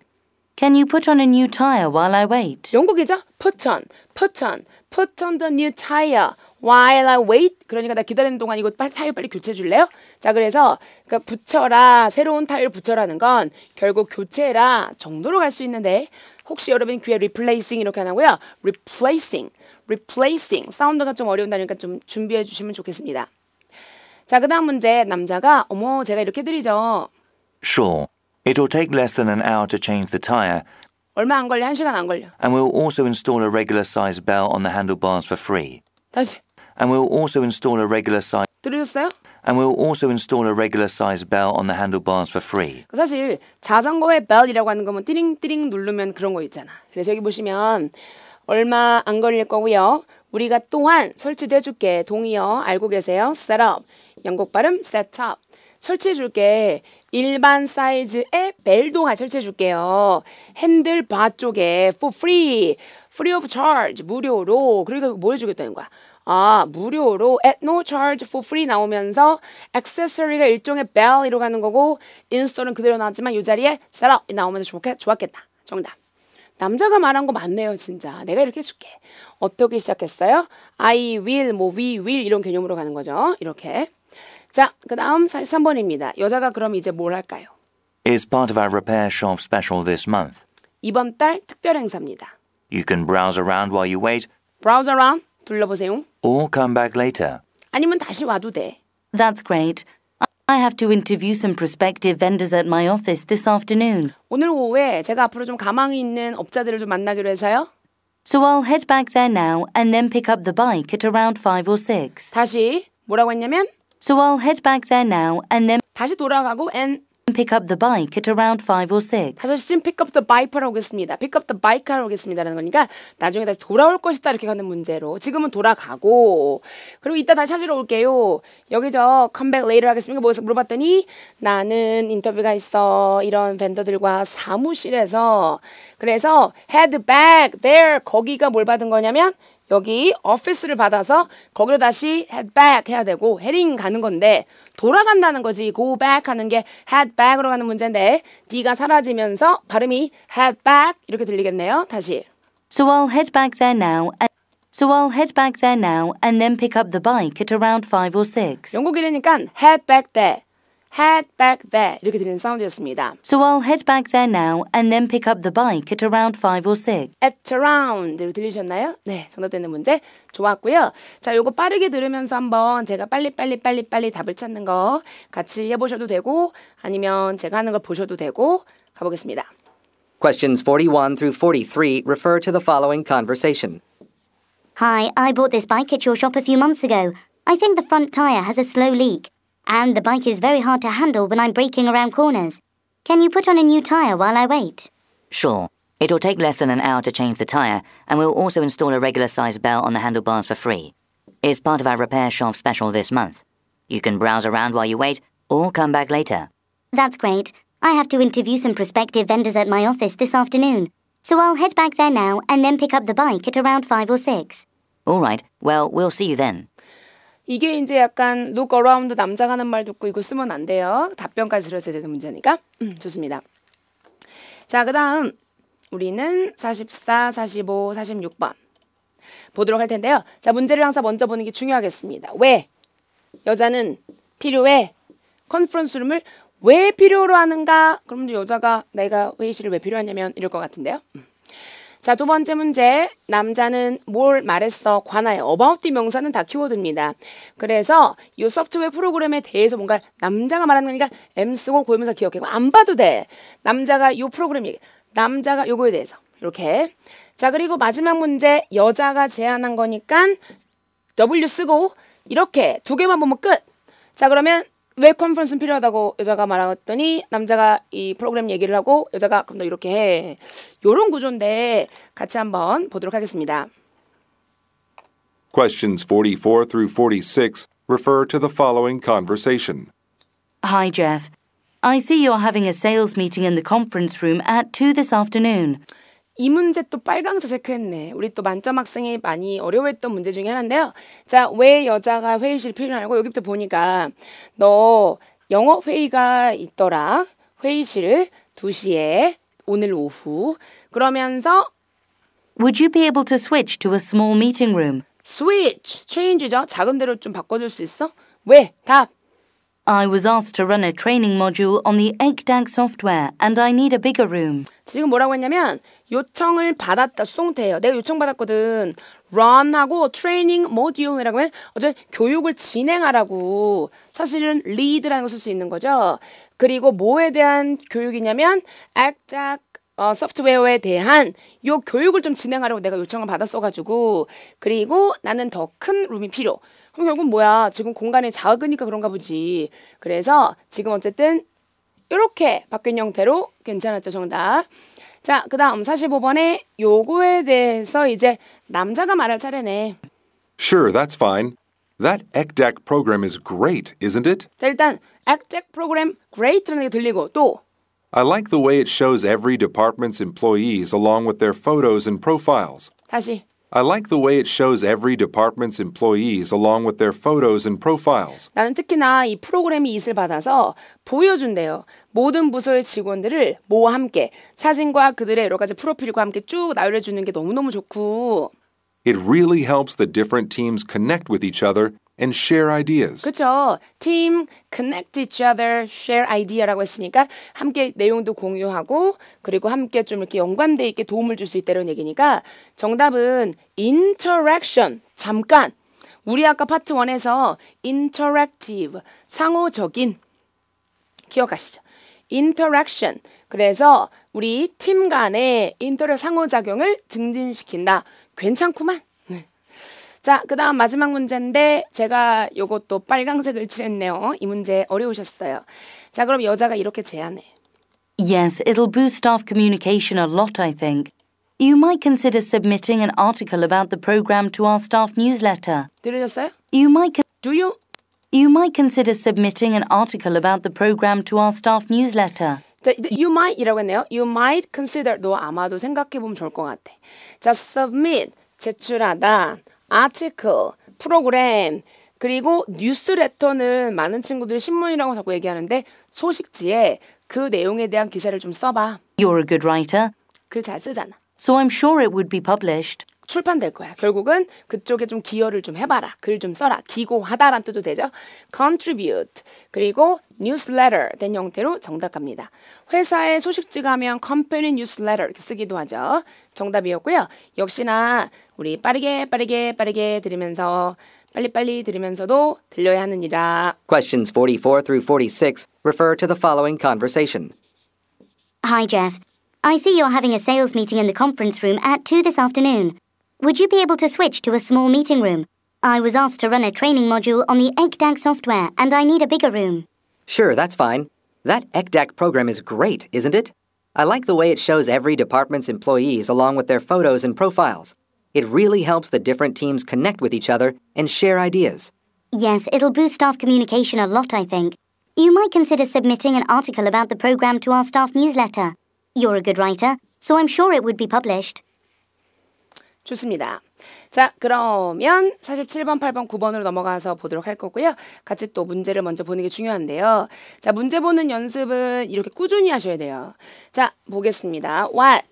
Can you put on a new tire while I wait? 영국이죠? Put on, put on, put on the new tire while I wait. 그러니까 나 기다리는 동안 이거 빨리 타이어 빨리 교체해 줄래요? 자, 그래서 그러니까 붙여라, 새로운 타이어를 붙여라는 건 결국 교체라 정도로 갈 수 있는데 혹시 여러분 귀에 replacing 이렇게 안 하고요. replacing, replacing 사운드가 좀 어려운 다니까 좀 준비해 주시면 좋겠습니다. 자, 그다음 문제 남자가 어머 제가 이렇게 드리죠. Sure. It'll take less than an hour to change the tyre, 얼마 안 걸려, 한 시간 안 걸려. and we'll also install a regular size bell on the handlebars for free. 다시 And we'll also install a regular size 들으셨어요? and we'll also install a regular size bell on the handlebars for free. 사실 자전거의 벨이라고 하는 거면 띠링띠링 누르면 그런 거 있잖아. 그래서 여기 보시면 얼마 안 걸릴 거고요. 우리가 또한 설치도 해줄게. 동의어 알고 계세요? Setup. 영국 발음 setup. 설치해줄게. 일반 사이즈의 벨도 같이 설치해줄게요. 핸들바 쪽에 for free, free of charge, 무료로. 그러니까 뭐 해주겠다는 거야? 아, 무료로 at no charge for free 나오면서 accessory가 일종의 bell이로 가는 거고 install은 그대로 나왔지만 이 자리에 setup 나오면서 좋겠, 좋았겠다. 정답. 남자가 말한 거 맞네요, 진짜. 내가 이렇게 해줄게. 어떻게 시작했어요? I will, 뭐 we will 이런 개념으로 가는 거죠. 이렇게. 자, 그 다음 43번입니다. 여자가 그럼 이제 뭘 할까요? Is part of our repair shop special this month. 이번 달 특별 행사입니다. You can browse around while you wait Browse around, 둘러보세요. or come back later. 아니면 다시 와도 돼. That's great. I have to interview some prospective vendors at my office this afternoon. 오늘 오후에 제가 앞으로 좀 가망이 있는 업자들을 좀 만나기로 해서요. So I'll head back there now and then pick up the bike at around 5 or 6. 다시 뭐라고 했냐면 So I'll head back there now and then 다시 돌아가고 and pick up the bike at around 5 or 6. 5시쯤 pick up the bike라고 하겠습니다. pick up the bike라고 하겠습니다라는 거니까 나중에 다시 돌아올 것이다 이렇게 가는 문제로 지금은 돌아가고 그리고 이따 다시 찾으러 올게요. 여기 저 come back later 하겠습니까? 뭐에서 물어봤더니 나는 인터뷰가 있어 이런 벤더들과 사무실에서 그래서 head back there 거기가 뭘 받은 거냐면 여기 오피스를 받아서 거기로 다시 head back 해야 되고 헤딩 가는 건데 돌아간다는 거지 go back 하는 게 head back으로 가는 문제인데 D가 사라지면서 발음이 head back 이렇게 들리겠네요. 다시 So I'll head back there now and So I'll head back there now and then pick up the bike at around 5 or 6. 영국이라니까 head back there, head back there 이렇게 들리는 사운드였습니다. So I'll head back there now and then pick up the bike at around 5 or 6. at around 이렇게 들리셨나요? 네, 정답되는 문제 좋았고요. 자, 요거 빠르게 들으면서 한번 제가 빨리 빨리 빨리 빨리 답을 찾는 거 같이 해보셔도 되고 아니면 제가 하는 걸 보셔도 되고 가보겠습니다. Questions 41 through 43 refer to the following conversation. Hi, I bought this bike at your shop a few months ago. I think the front tyre has a slow leak, and the bike is very hard to handle when I'm braking around corners. Can you put on a new tyre while I wait? Sure. It'll take less than an hour to change the tyre, and we'll also install a regular size bell on the handlebars for free. It's part of our repair shop special this month. You can browse around while you wait, or come back later. That's great. I have to interview some prospective vendors at my office this afternoon, so I'll head back there now and then pick up the bike at around 5 or 6. All right. Well, we'll see you then. 이게 이제 약간 look around 남자가 하는 말 듣고 이거 쓰면 안 돼요. 답변까지 들었어야 되는 문제니까. 음, 좋습니다. 자, 그 다음 우리는 44, 45, 46번 보도록 할 텐데요. 자, 문제를 항상 먼저 보는 게 중요하겠습니다. 왜? 여자는 필요해. 컨퍼런스 룸을 왜 필요로 하는가? 그럼 여자가 내가 회의실을 왜 필요하냐면 이럴 것 같은데요. 음. 자, 두 번째 문제. 남자는 뭘 말했어? 관하여. about 명사는 다 키워드입니다. 그래서 이 소프트웨어 프로그램에 대해서 뭔가 남자가 말하는 거니까 M 쓰고 고유명사 기억해. 안 봐도 돼. 남자가 이 프로그램 얘기. 남자가 요거에 대해서. 이렇게. 자, 그리고 마지막 문제. 여자가 제안한 거니까 W 쓰고 이렇게 두 개만 보면 끝. 자, 그러면 왜 컨퍼런스는 필요하다고 여자가 말했더니 남자가 이 프로그램 얘기를 하고 여자가 그럼 너 이렇게 해. 요런 구조인데 같이 한번 보도록 하겠습니다. Questions 44 through 46 refer to the following conversation. Hi, Jeff. I see you're having a sales meeting in the conference room at 2 this afternoon. 이 문제 또 빨강색 체크했네. 우리 또 만점 학생이 많이 어려워했던 문제 중에 하나인데요. 자, 왜 여자가 회의실 필요하고 여기부터 보니까 너 영어 회의가 있더라. 회의실 2시에 오늘 오후. 그러면서 Would you be able to switch to a small meeting room? switch, change죠. 작은 데로 좀 바꿔 줄 수 있어? 왜? 답. I was asked to run a training module on the EggDAG software and I need a bigger room. 지금 뭐라고 했냐면 요청을 받았다 수동태예요. 내가 요청 받았거든. run하고 트레이닝 모듈이라고 하면 어제 교육을 진행하라고 사실은 lead라는 걸 쓸 수 있는 거죠. 그리고 뭐에 대한 교육이냐면 액작 어, 소프트웨어에 대한 요 교육을 좀 진행하려고 내가 요청을 받았어가지고 그리고 나는 더 큰 룸이 필요. 그럼 결국 뭐야? 지금 공간이 작으니까 그런가 보지. 그래서 지금 어쨌든 이렇게 바뀐 형태로 괜찮았죠, 정답. 자, 그 다음 45번에 요거에 대해서 이제 남자가 말할 차례네. Sure, that's fine. That ECDAC program is great, isn't it? 자, 일단 액잭 프로그램 great라는 게 들리고 또 I like the way it shows every department's employees along with their photos and profiles. 다시 I like the way it shows every department's employees along with their photos and profiles. 나는 특히나 이 프로그램이 이익을 받아서 보여준대요. 모든 부서의 직원들을 모와 함께 사진과 그들의 여러 가지 프로필과 함께 쭉 나열해주는 게 너무너무 좋고 It really helps the different teams connect with each other and share ideas. 그쵸? 팀 connect each other, share idea라고 했으니까 함께 내용도 공유하고 그리고 함께 좀 이렇게 연관돼 있게 도움을 줄 수 있다는 얘기니까 정답은 interaction 잠깐 우리 아까 파트 1에서 interactive 상호적인 기억하시죠? interaction 그래서 우리 팀 간의 인터랙 상호작용을 증진시킨다. 괜찮구만. 네. 자, 그 다음 마지막 문제인데 제가 요것도 빨강색을 칠했네요. 이 문제 어려우셨어요. 자, 그럼 여자가 이렇게 제안해. Yes, it'll boost staff communication a lot, I think. You might consider submitting an article about the program to our staff newsletter. 들으셨어요? You might Do you? you might consider submitting an article about the program to our staff newsletter. 자, you might이라고 했네요. You might consider. 너 아마도 생각해 보면 좋을 것 같아. 자, submit. 제출하다. Article. 프로그램. 그리고 뉴스레터는 많은 친구들이 신문이라고 자꾸 얘기하는데 소식지에 그 내용에 대한 기사를 좀 써봐. You're a good writer, 글 잘 쓰잖아. so I'm sure it would be published. 출판될 거야. 결국은 그쪽에 좀 기여를 좀 해봐라. 글 좀 써라. 기고하다란 뜻도 되죠. contribute 그리고 newsletter 된 형태로 정답합니다. 회사의 소식지가 하면 company newsletter 이렇게 쓰기도 하죠. 정답이었고요. 역시나 우리 빠르게 빠르게 빠르게 들으면서 빨리빨리 들으면서도 들려야 하느니라. Questions 44 through 46 refer to the following conversation. Hi, Jeff. I see you're having a sales meeting in the conference room at 2 this afternoon. Would you be able to switch to a small meeting room? I was asked to run a training module on the EggDAG software, and I need a bigger room. Sure, that's fine. That ECDAC program is great, isn't it? I like the way it shows every department's employees along with their photos and profiles. It really helps the different teams connect with each other and share ideas. Yes, it'll boost staff communication a lot, I think. You might consider submitting an article about the program to our staff newsletter. You're a good writer, so I'm sure it would be published. 좋습니다. 자, 그러면 47번, 8번, 9번으로 넘어가서 보도록 할 거고요. 같이 또 문제를 먼저 보는 게 중요한데요. 자, 문제 보는 연습은 이렇게 꾸준히 하셔야 돼요. 자, 보겠습니다. What?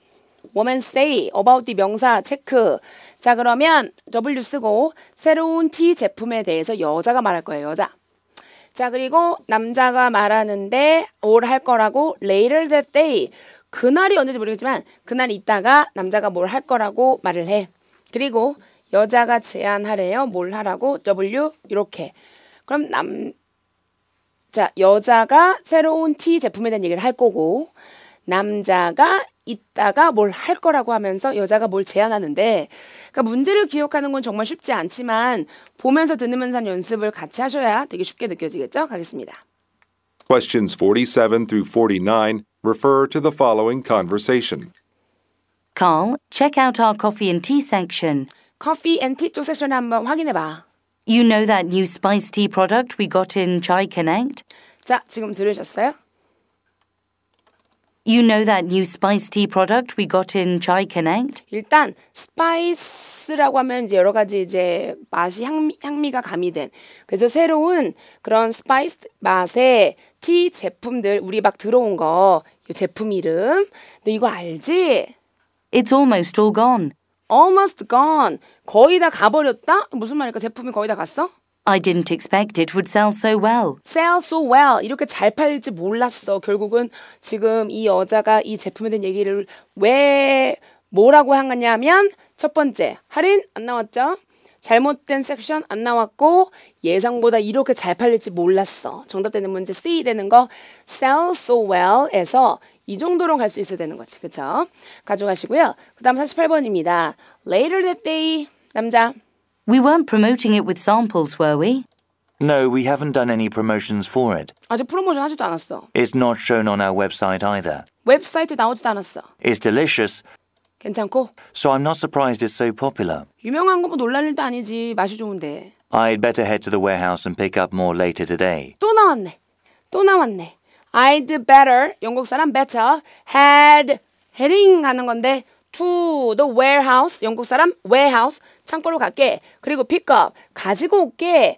woman say about the 명사 체크. 자, 그러면 W 쓰고 새로운 T 제품에 대해서 여자가 말할 거예요. 여자. 자, 그리고 남자가 말하는데 뭘할 거라고 later that day. 그날이 언제인지 모르겠지만 그날 있다가 남자가 뭘 할 거라고 말을 해. 그리고 여자가 제안하래요. 뭘 하라고? W 이렇게. 그럼 남 자, 여자가 새로운 T 제품에 대한 얘기를 할 거고 남자가 있다가 뭘 할 거라고 하면서 여자가 뭘 제안하는데 그러니까 문제를 기억하는 건 정말 쉽지 않지만 보면서 듣는면서 연습을 같이 하셔야 되게 쉽게 느껴지겠죠? 가겠습니다. Questions 47 through 49 refer to the following conversation. Carl, check out our coffee and tea section. 커피 앤티 쪽 섹션에 한번 확인해 봐. You know that new spice tea product we got in Chai Connect? 자, 지금 들으셨어요? You know that new spice tea product we got in Chai Connect? 일단 스파이스라고 하면 이제 여러 가지 이제 맛이 향미, 향미가 가미된 그래서 새로운 그런 스파이스 맛의 티 제품들 우리 막 들어온 거이 제품 이름 너 이거 알지? It's almost all gone. Almost gone 거의 다 가버렸다? 무슨 말일까? 제품이 거의 다 갔어? I didn't expect it would sell so well. Sell so well 이렇게 잘 팔릴지 몰랐어. 결국은 지금 이 여자가 이 제품에 대한 얘기를 왜 뭐라고 하냐면 첫 번째 할인 안 나왔죠? 잘못된 섹션 안 나왔고 예상보다 이렇게 잘 팔릴지 몰랐어. 정답되는 문제 C 되는 거 sell so well에서 이 정도로 갈 수 있어야 되는 거지. 그쵸? 가져가시고요. 그 다음 48번입니다. Later that day 남자 We weren't promoting it with samples, were we? No, we haven't done any promotions for it. 아직 프로모션 하지도 않았어. It's not shown on our website either. 웹사이트 나오지도 않았어. It's delicious, 괜찮고 so I'm not surprised it's so popular. 유명한 거 뭐 놀랄 일도 아니지. 맛이 좋은데. I'd better head to the warehouse and pick up more later today. 또 나왔네. 또 나왔네. I'd better 영국 사람 better had heading 가는 건데 to the warehouse 영국 사람 warehouse 창고로 갈게. 그리고 up 가지고 올게.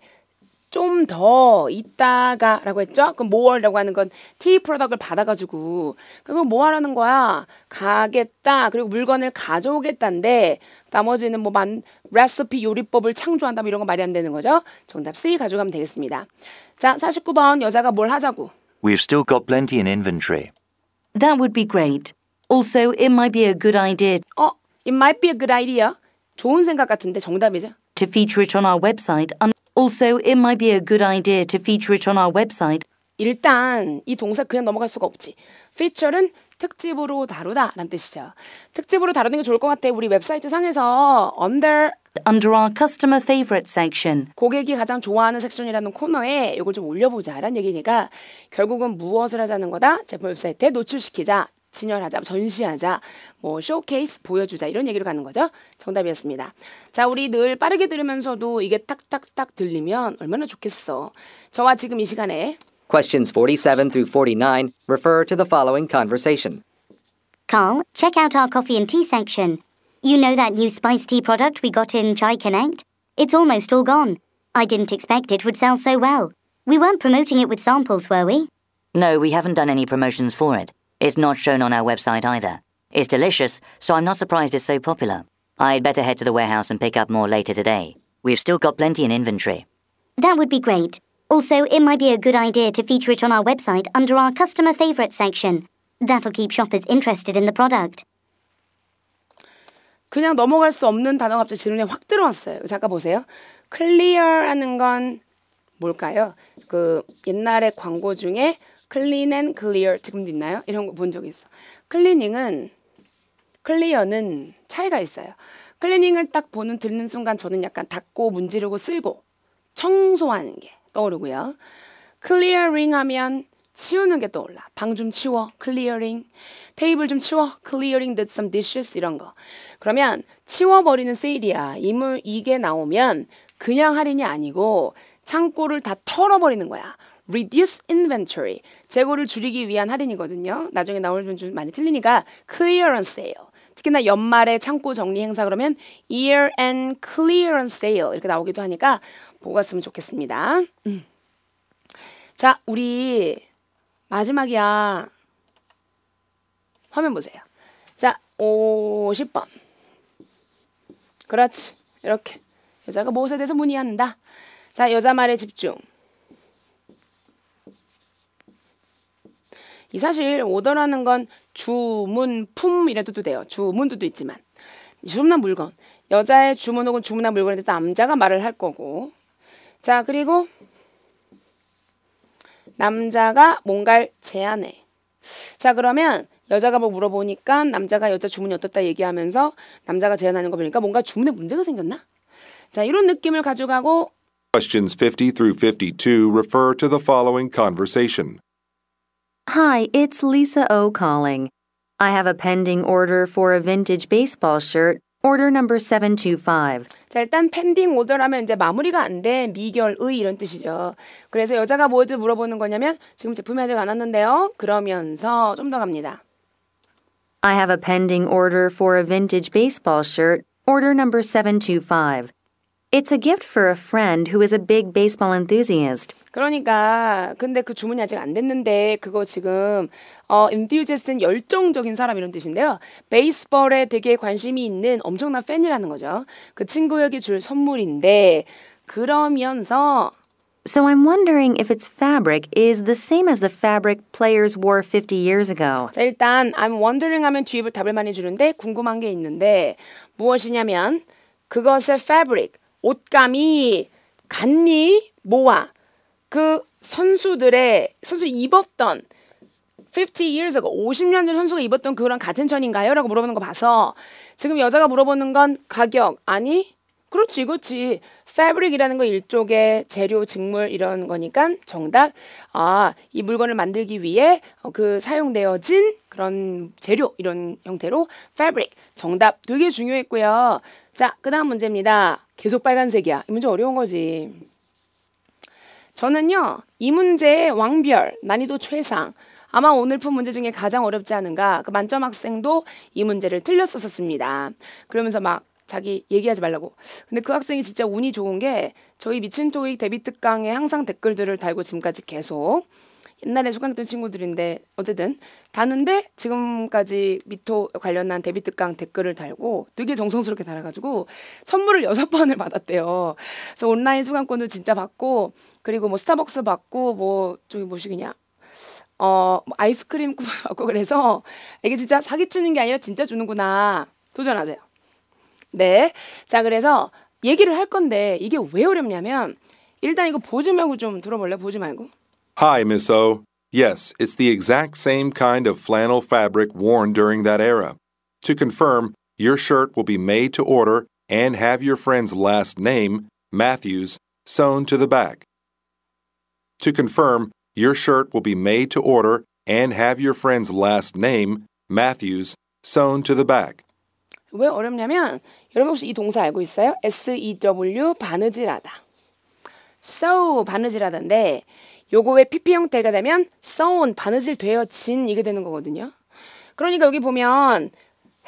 좀 더 있다가 라고 했죠? 그럼 more라고 하는 건 tea product를 받아가지고 그거 뭐 하라는 거야? 가겠다. 그리고 물건을 가져오겠다인데 나머지는 뭐 만 레시피 요리법을 창조한다 뭐 이런 거 말이 안 되는 거죠? 정답 C 가져가면 되겠습니다. 자, 49번 여자가 뭘 하자고? We've still got plenty in inventory. That would be great. Also, it might be a good idea 어, it might be a good idea. 좋은 생각 같은데 정답이죠? to feature it on our website. Also, it might be a good idea to feature it on our website 일단 이 동사 그냥 넘어갈 수가 없지. feature는 특집으로 다루다 라는 뜻이죠. 특집으로 다루는 게 좋을 것 같아. 우리 웹사이트 상에서 under under our customer favorite section. 고객이 가장 좋아하는 섹션이라는 코너에 이걸 좀 올려보자라는 얘기니까 결국은 무엇을 하자는 거다? 제품 웹사이트에 노출시키자. 진열하자, 전시하자, 뭐 쇼케이스 보여주자 이런 얘기로 가는 거죠. 정답이었습니다. 자, 우리 늘 빠르게 들으면서도 이게 딱딱딱 들리면 얼마나 좋겠어. 저와 지금 이 시간에 Questions 47 through 49 refer to the following conversation. Carl, check out our coffee and tea section. You know that new spice tea product we got in Chai Connect? It's almost all gone. I didn't expect it would sell so well. We weren't promoting it with samples, were we? No, we haven't done any promotions for it. It's not shown on our website either. It's delicious, so I'm not surprised it's so popular. I'd better head to the warehouse and pick up more later today. We've still got plenty in inventory. That would be great. Also, it might be a good idea to feature it on our website under our customer favorite section. That'll keep shoppers interested in the product. 그냥 넘어갈 수 없는 단어가 갑자기 제 눈에 확 들어왔어요. 잠깐 보세요. 클리어하는 건 뭘까요? 그 옛날에 광고 중에 클린 앤 클리어 지금도 있나요? 이런 거 본 적 있어. 클리닝은 clear는 차이가 있어요. cleaning을 딱 보는 듣는 순간 저는 약간 닦고 문지르고 쓸고 청소하는 게 떠오르고요. clearing 하면 치우는 게 떠올라. 방 좀 치워. Clearing. 테이블 좀 치워. Clearing did some dishes 이런 거. 그러면 치워버리는 세일이야. 이물 이게 나오면 그냥 할인이 아니고 창고를 다 털어버리는 거야. Reduce inventory. 재고를 줄이기 위한 할인이거든요. 나중에 나오면 좀 많이 틀리니까 clearance sale. 특히나 연말에 창고 정리 행사 그러면 year end clearance sale 이렇게 나오기도 하니까 보고 갔으면 좋겠습니다. 음. 자, 우리 마지막이야. 화면 보세요. 자, 50번. 그렇지. 이렇게. 여자가 무엇에 대해서 문의한다. 자, 여자 말에 집중. 이 사실 오더라는 건 주문, 품 이래도 돼요. 주문도 있지만. 주문한 물건. 여자의 주문 혹은 주문한 물건에 대해서 남자가 말을 할 거고. 자, 그리고 남자가 뭔가를 제안해. 자, 그러면 여자가 뭐 물어보니까 남자가 여자 주문이 어떻다 얘기하면서 남자가 제안하는 거 보니까 뭔가 주문에 문제가 생겼나? 자, 이런 느낌을 가져가고 Questions 50 through 52 refer to the following conversation. Hi, it's Lisa O calling. I have a pending order for a vintage baseball shirt, order number 725. 자, 일단 펜딩 오더라면 이제 마무리가 안 된 미결의 이런 뜻이죠. 그래서 여자가 뭐를 물어보는 거냐면 지금 제품이 아직 안 왔는데요. 그러면서 좀 더 갑니다. I have a pending order for a vintage baseball shirt, order number 725. It's a gift for a friend who is a big baseball enthusiast. 그러니까 근데 그 주문이 아직 안 됐는데 그거 지금 어 enthusiast는 열정적인 사람 이런 뜻인데요. 베이스볼에 되게 관심이 있는 엄청난 팬이라는 거죠. 그 친구에게 줄 선물인데 그러면서 So I'm wondering if its fabric is the same as the fabric players wore 50 years ago. 자 일단 I'm wondering 하면 뒤에 답을 많이 주는데 궁금한 게 있는데 무엇이냐면 그것의 fabric 옷감이 같니 뭐와 그 선수들의 선수 입었던 50 years ago 50년 전 선수가 입었던 그런 같은 천인가요? 라고 물어보는 거 봐서 지금 여자가 물어보는 건 가격 아니 그렇지 그렇지. fabric이라는 거 일종의 재료 직물 이런 거니까 정답. 아 이 물건을 만들기 위해 어, 그 사용되어진 그런 재료 이런 형태로 fabric. 정답 되게 중요했고요. 자 그 다음 문제입니다 계속 빨간색이야. 이 문제 어려운 거지. 저는요 이 문제의 왕별 난이도 최상 아마 오늘 푼 문제 중에 가장 어렵지 않은가 그 만점 학생도 이 문제를 틀렸었습니다. 그러면서 막 자기 얘기하지 말라고. 근데 그 학생이 진짜 운이 좋은 게 저희 미친 토익 데뷔 특강에 항상 댓글들을 달고 지금까지 계속 옛날에 수강했던 친구들인데 어쨌든 다는데 지금까지 미토 관련한 데뷔 특강 댓글을 달고 되게 정성스럽게 달아가지고 선물을 여섯 [LAUGHS] 번을 받았대요. 그래서 온라인 수강권도 진짜 받고 그리고 뭐 스타벅스 받고 뭐 저기 뭐시기냐 어뭐 아이스크림 쿠폰 [LAUGHS] 받고 그래서 이게 진짜 사기치는 게 아니라 진짜 주는구나 도전하세요. 네. 자, 그래서 얘기를 할 건데 이게 왜 어렵냐면 일단 이거 보지 말고 좀 들어볼래? 보지 말고. Hi, Miss O. Yes, it's the exact same kind of flannel fabric worn during that era. To confirm, your shirt will be made to order and have your friend's last name, Matthews, sewn to the back. To confirm, your shirt will be made to order and have your friend's last name, Matthews, sewn to the back. 왜 어렵냐면 여러분 혹시 이 동사 알고 있어요? S-E-W 바느질하다. sew 바느질하다인데 요거 왜 PP 형태가 되면 sewn 바느질 되어진 이게 되는 거거든요. 그러니까 여기 보면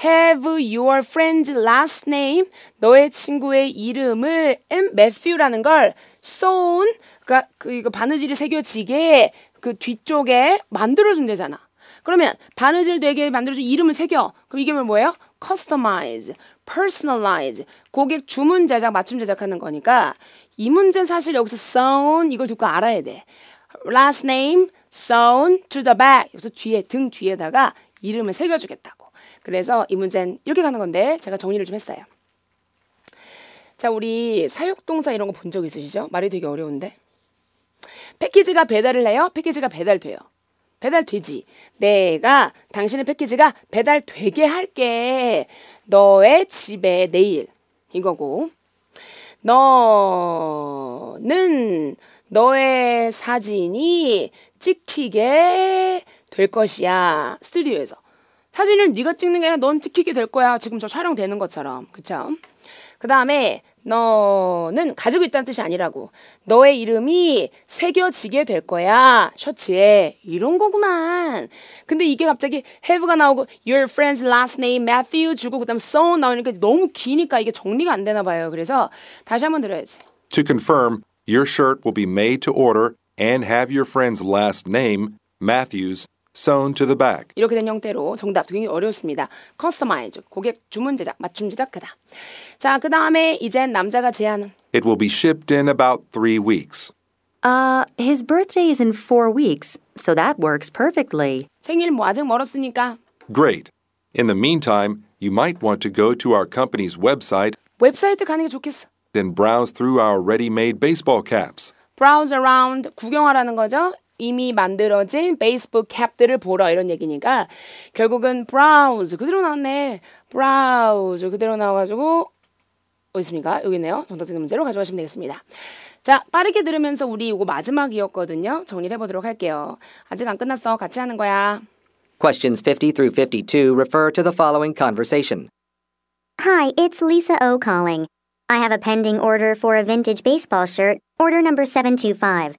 have your friend's last name 너의 친구의 이름을 M Matthew라는 걸 sewn 그러니까 그 이거 바느질이 새겨지게 그 뒤쪽에 만들어 준대잖아. 그러면 바느질 되게 만들어 준 이름을 새겨. 그럼 이게 뭐예요? customize, personalize, 고객 주문 제작, 맞춤 제작하는 거니까 이 문제는 사실 여기서 sewn 이걸 듣고 알아야 돼. Last name sewn to the back 여기서 뒤에 등 뒤에다가 이름을 새겨주겠다고. 그래서 이 문제는 이렇게 가는 건데 제가 정리를 좀 했어요. 자, 우리 사육동사 이런 거 본 적 있으시죠? 말이 되게 어려운데. 패키지가 배달을 해요? 패키지가 배달돼요. 배달되지. 내가 당신의 패키지가 배달되게 할게. 너의 집에 내일. 이거고. 너는 너의 사진이 찍히게 될 것이야. 스튜디오에서. 사진을 네가 찍는 게 아니라 넌 찍히게 될 거야. 지금 저 촬영되는 것처럼. 그쵸? 그 다음에 너는 가지고 있다는 뜻이 아니라고. 너의 이름이 새겨지게 될 거야. 셔츠에. 이런 거구만. 근데 이게 갑자기 have가 나오고 your friend's last name Matthew 주고 그다음 so 나오니까 너무 기니까 이게 정리가 안 되나 봐요. 그래서 다시 한번 들어야지. To confirm, your shirt will be made to order and have your friend's last name, Matthews, sewn to the back. 이렇게 된 형태로 정답 굉장히 어렵습니다. 커스터마이즈 고객 주문 제작 맞춤 제작하다. 자, 그 다음에 이젠 남자가 제안은 It will be shipped in about three weeks. Uh, his birthday is in four weeks, so that works perfectly. 생일 뭐 아직 멀었으니까 Great. In the meantime, you might want to go to our company's website 웹사이트 가는 게 좋겠어. And browse through our ready made baseball caps. browse around 구경하라는 거죠. 이미 만들어진 베이스북 캡들을 보러 이런 얘기니까 결국은 browse 그대로 나왔네. browse 그대로 나와가지고 어디 있습니까? 여기 있네요. 정답 되는 문제로 가져가시면 되겠습니다. 자, 빠르게 들으면서 우리 이거 마지막이었거든요. 정리를 해보도록 할게요. 아직 안 끝났어. 같이 하는 거야. Questions 50 through 52 refer to the following conversation. Hi, it's Lisa O calling. I have a pending order for a vintage baseball shirt, order number 725.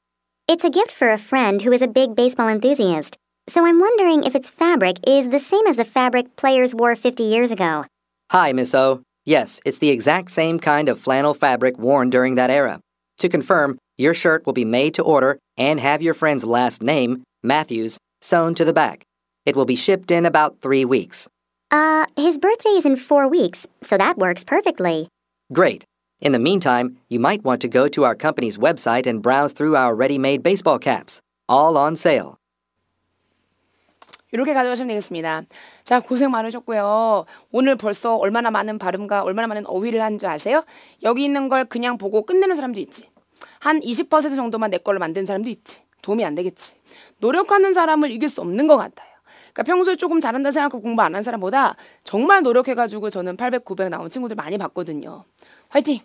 It's a gift for a friend who is a big baseball enthusiast. So I'm wondering if its fabric is the same as the fabric players wore 50 years ago. Hi, Miss O. Yes, it's the exact same kind of flannel fabric worn during that era. To confirm, your shirt will be made to order and have your friend's last name, Matthews, sewn to the back. It will be shipped in about three weeks. Uh, his birthday is in four weeks, so that works perfectly. Great. In the meantime, you might want to go to our company's website and browse through our ready made baseball caps, all on sale. 이렇게 가져가시면 되겠습니다. 자, 고생 많으셨고요. 오늘 벌써 얼마나 많은 발음과 얼마나 많은 어휘를 한 줄 아세요? 여기 있는 걸 그냥 보고 끝내는 사람도 있지. 한 20% 정도만 내 걸로 만든 사람도 있지. 도움이 안 되겠지. 노력하는 사람을 이길 수 없는 것 같아요. 그러니까 평소에 조금 잘한다 생각하고 공부 안 한 사람보다 정말 노력해가지고 저는 800, 900 나온 친구들 많이 봤거든요. 화이팅!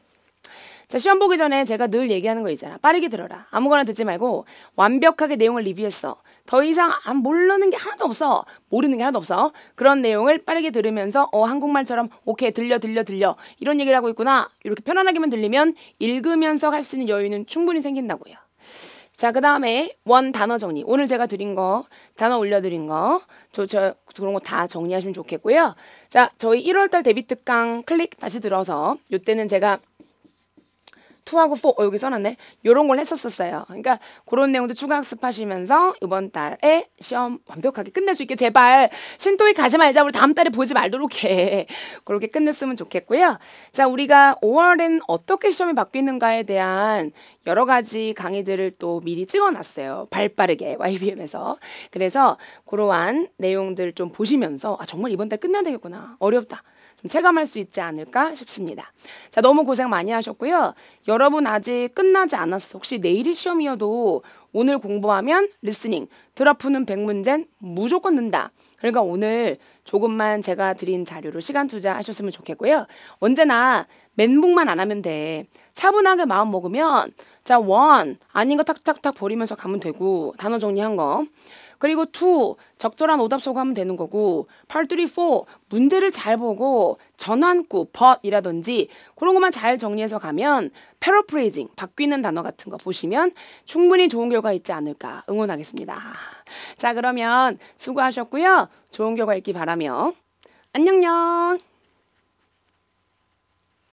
자, 시험 보기 전에 제가 늘 얘기하는 거 있잖아. 빠르게 들어라. 아무거나 듣지 말고 완벽하게 내용을 리뷰했어. 더 이상 안 모르는 게 하나도 없어. 모르는 게 하나도 없어. 그런 내용을 빠르게 들으면서 어 한국말처럼 오케이 들려 들려 들려 이런 얘기를 하고 있구나. 이렇게 편안하게만 들리면 읽으면서 할 수 있는 여유는 충분히 생긴다고요. 자, 그 다음에 원 단어 정리. 오늘 제가 드린 거, 단어 올려드린 거, 저, 저, 그런 거 다 정리하시면 좋겠고요. 자, 저희 1월달 데뷔 특강 클릭 다시 들어서, 요때는 제가 2하고 4, 어, 여기 써놨네. 요런 걸 했었었어요. 그러니까 그런 내용도 추가 학습하시면서 이번 달에 시험 완벽하게 끝낼 수 있게 제발 신토익 가지 말자. 우리 다음 달에 보지 말도록 해. 그렇게 끝냈으면 좋겠고요. 자, 우리가 5월엔 어떻게 시험이 바뀌는가에 대한 여러 가지 강의들을 또 미리 찍어놨어요. 발빠르게 YBM에서. 그래서 그러한 내용들 좀 보시면서 아 정말 이번 달 끝내야 되겠구나. 어렵다. 좀 체감할 수 있지 않을까 싶습니다. 자, 너무 고생 많이 하셨고요. 여러분 아직 끝나지 않았어. 혹시 내일이 시험이어도 오늘 공부하면 리스닝, 드라프는 100문제는 무조건 는다. 그러니까 오늘 조금만 제가 드린 자료로 시간 투자하셨으면 좋겠고요. 언제나 멘붕만 안 하면 돼. 차분하게 마음 먹으면 자, one 아닌 거 탁탁탁 버리면서 가면 되고 단어 정리한 거. 그리고 two 적절한 오답 소거 하면 되는 거고 8, 3, 4 문제를 잘 보고 전환구, but이라든지 그런 것만 잘 정리해서 가면 paraphrasing 바뀌는 단어 같은 거 보시면 충분히 좋은 결과 있지 않을까 응원하겠습니다. 자 그러면 수고하셨고요. 좋은 결과 있기 바라며 안녕녕.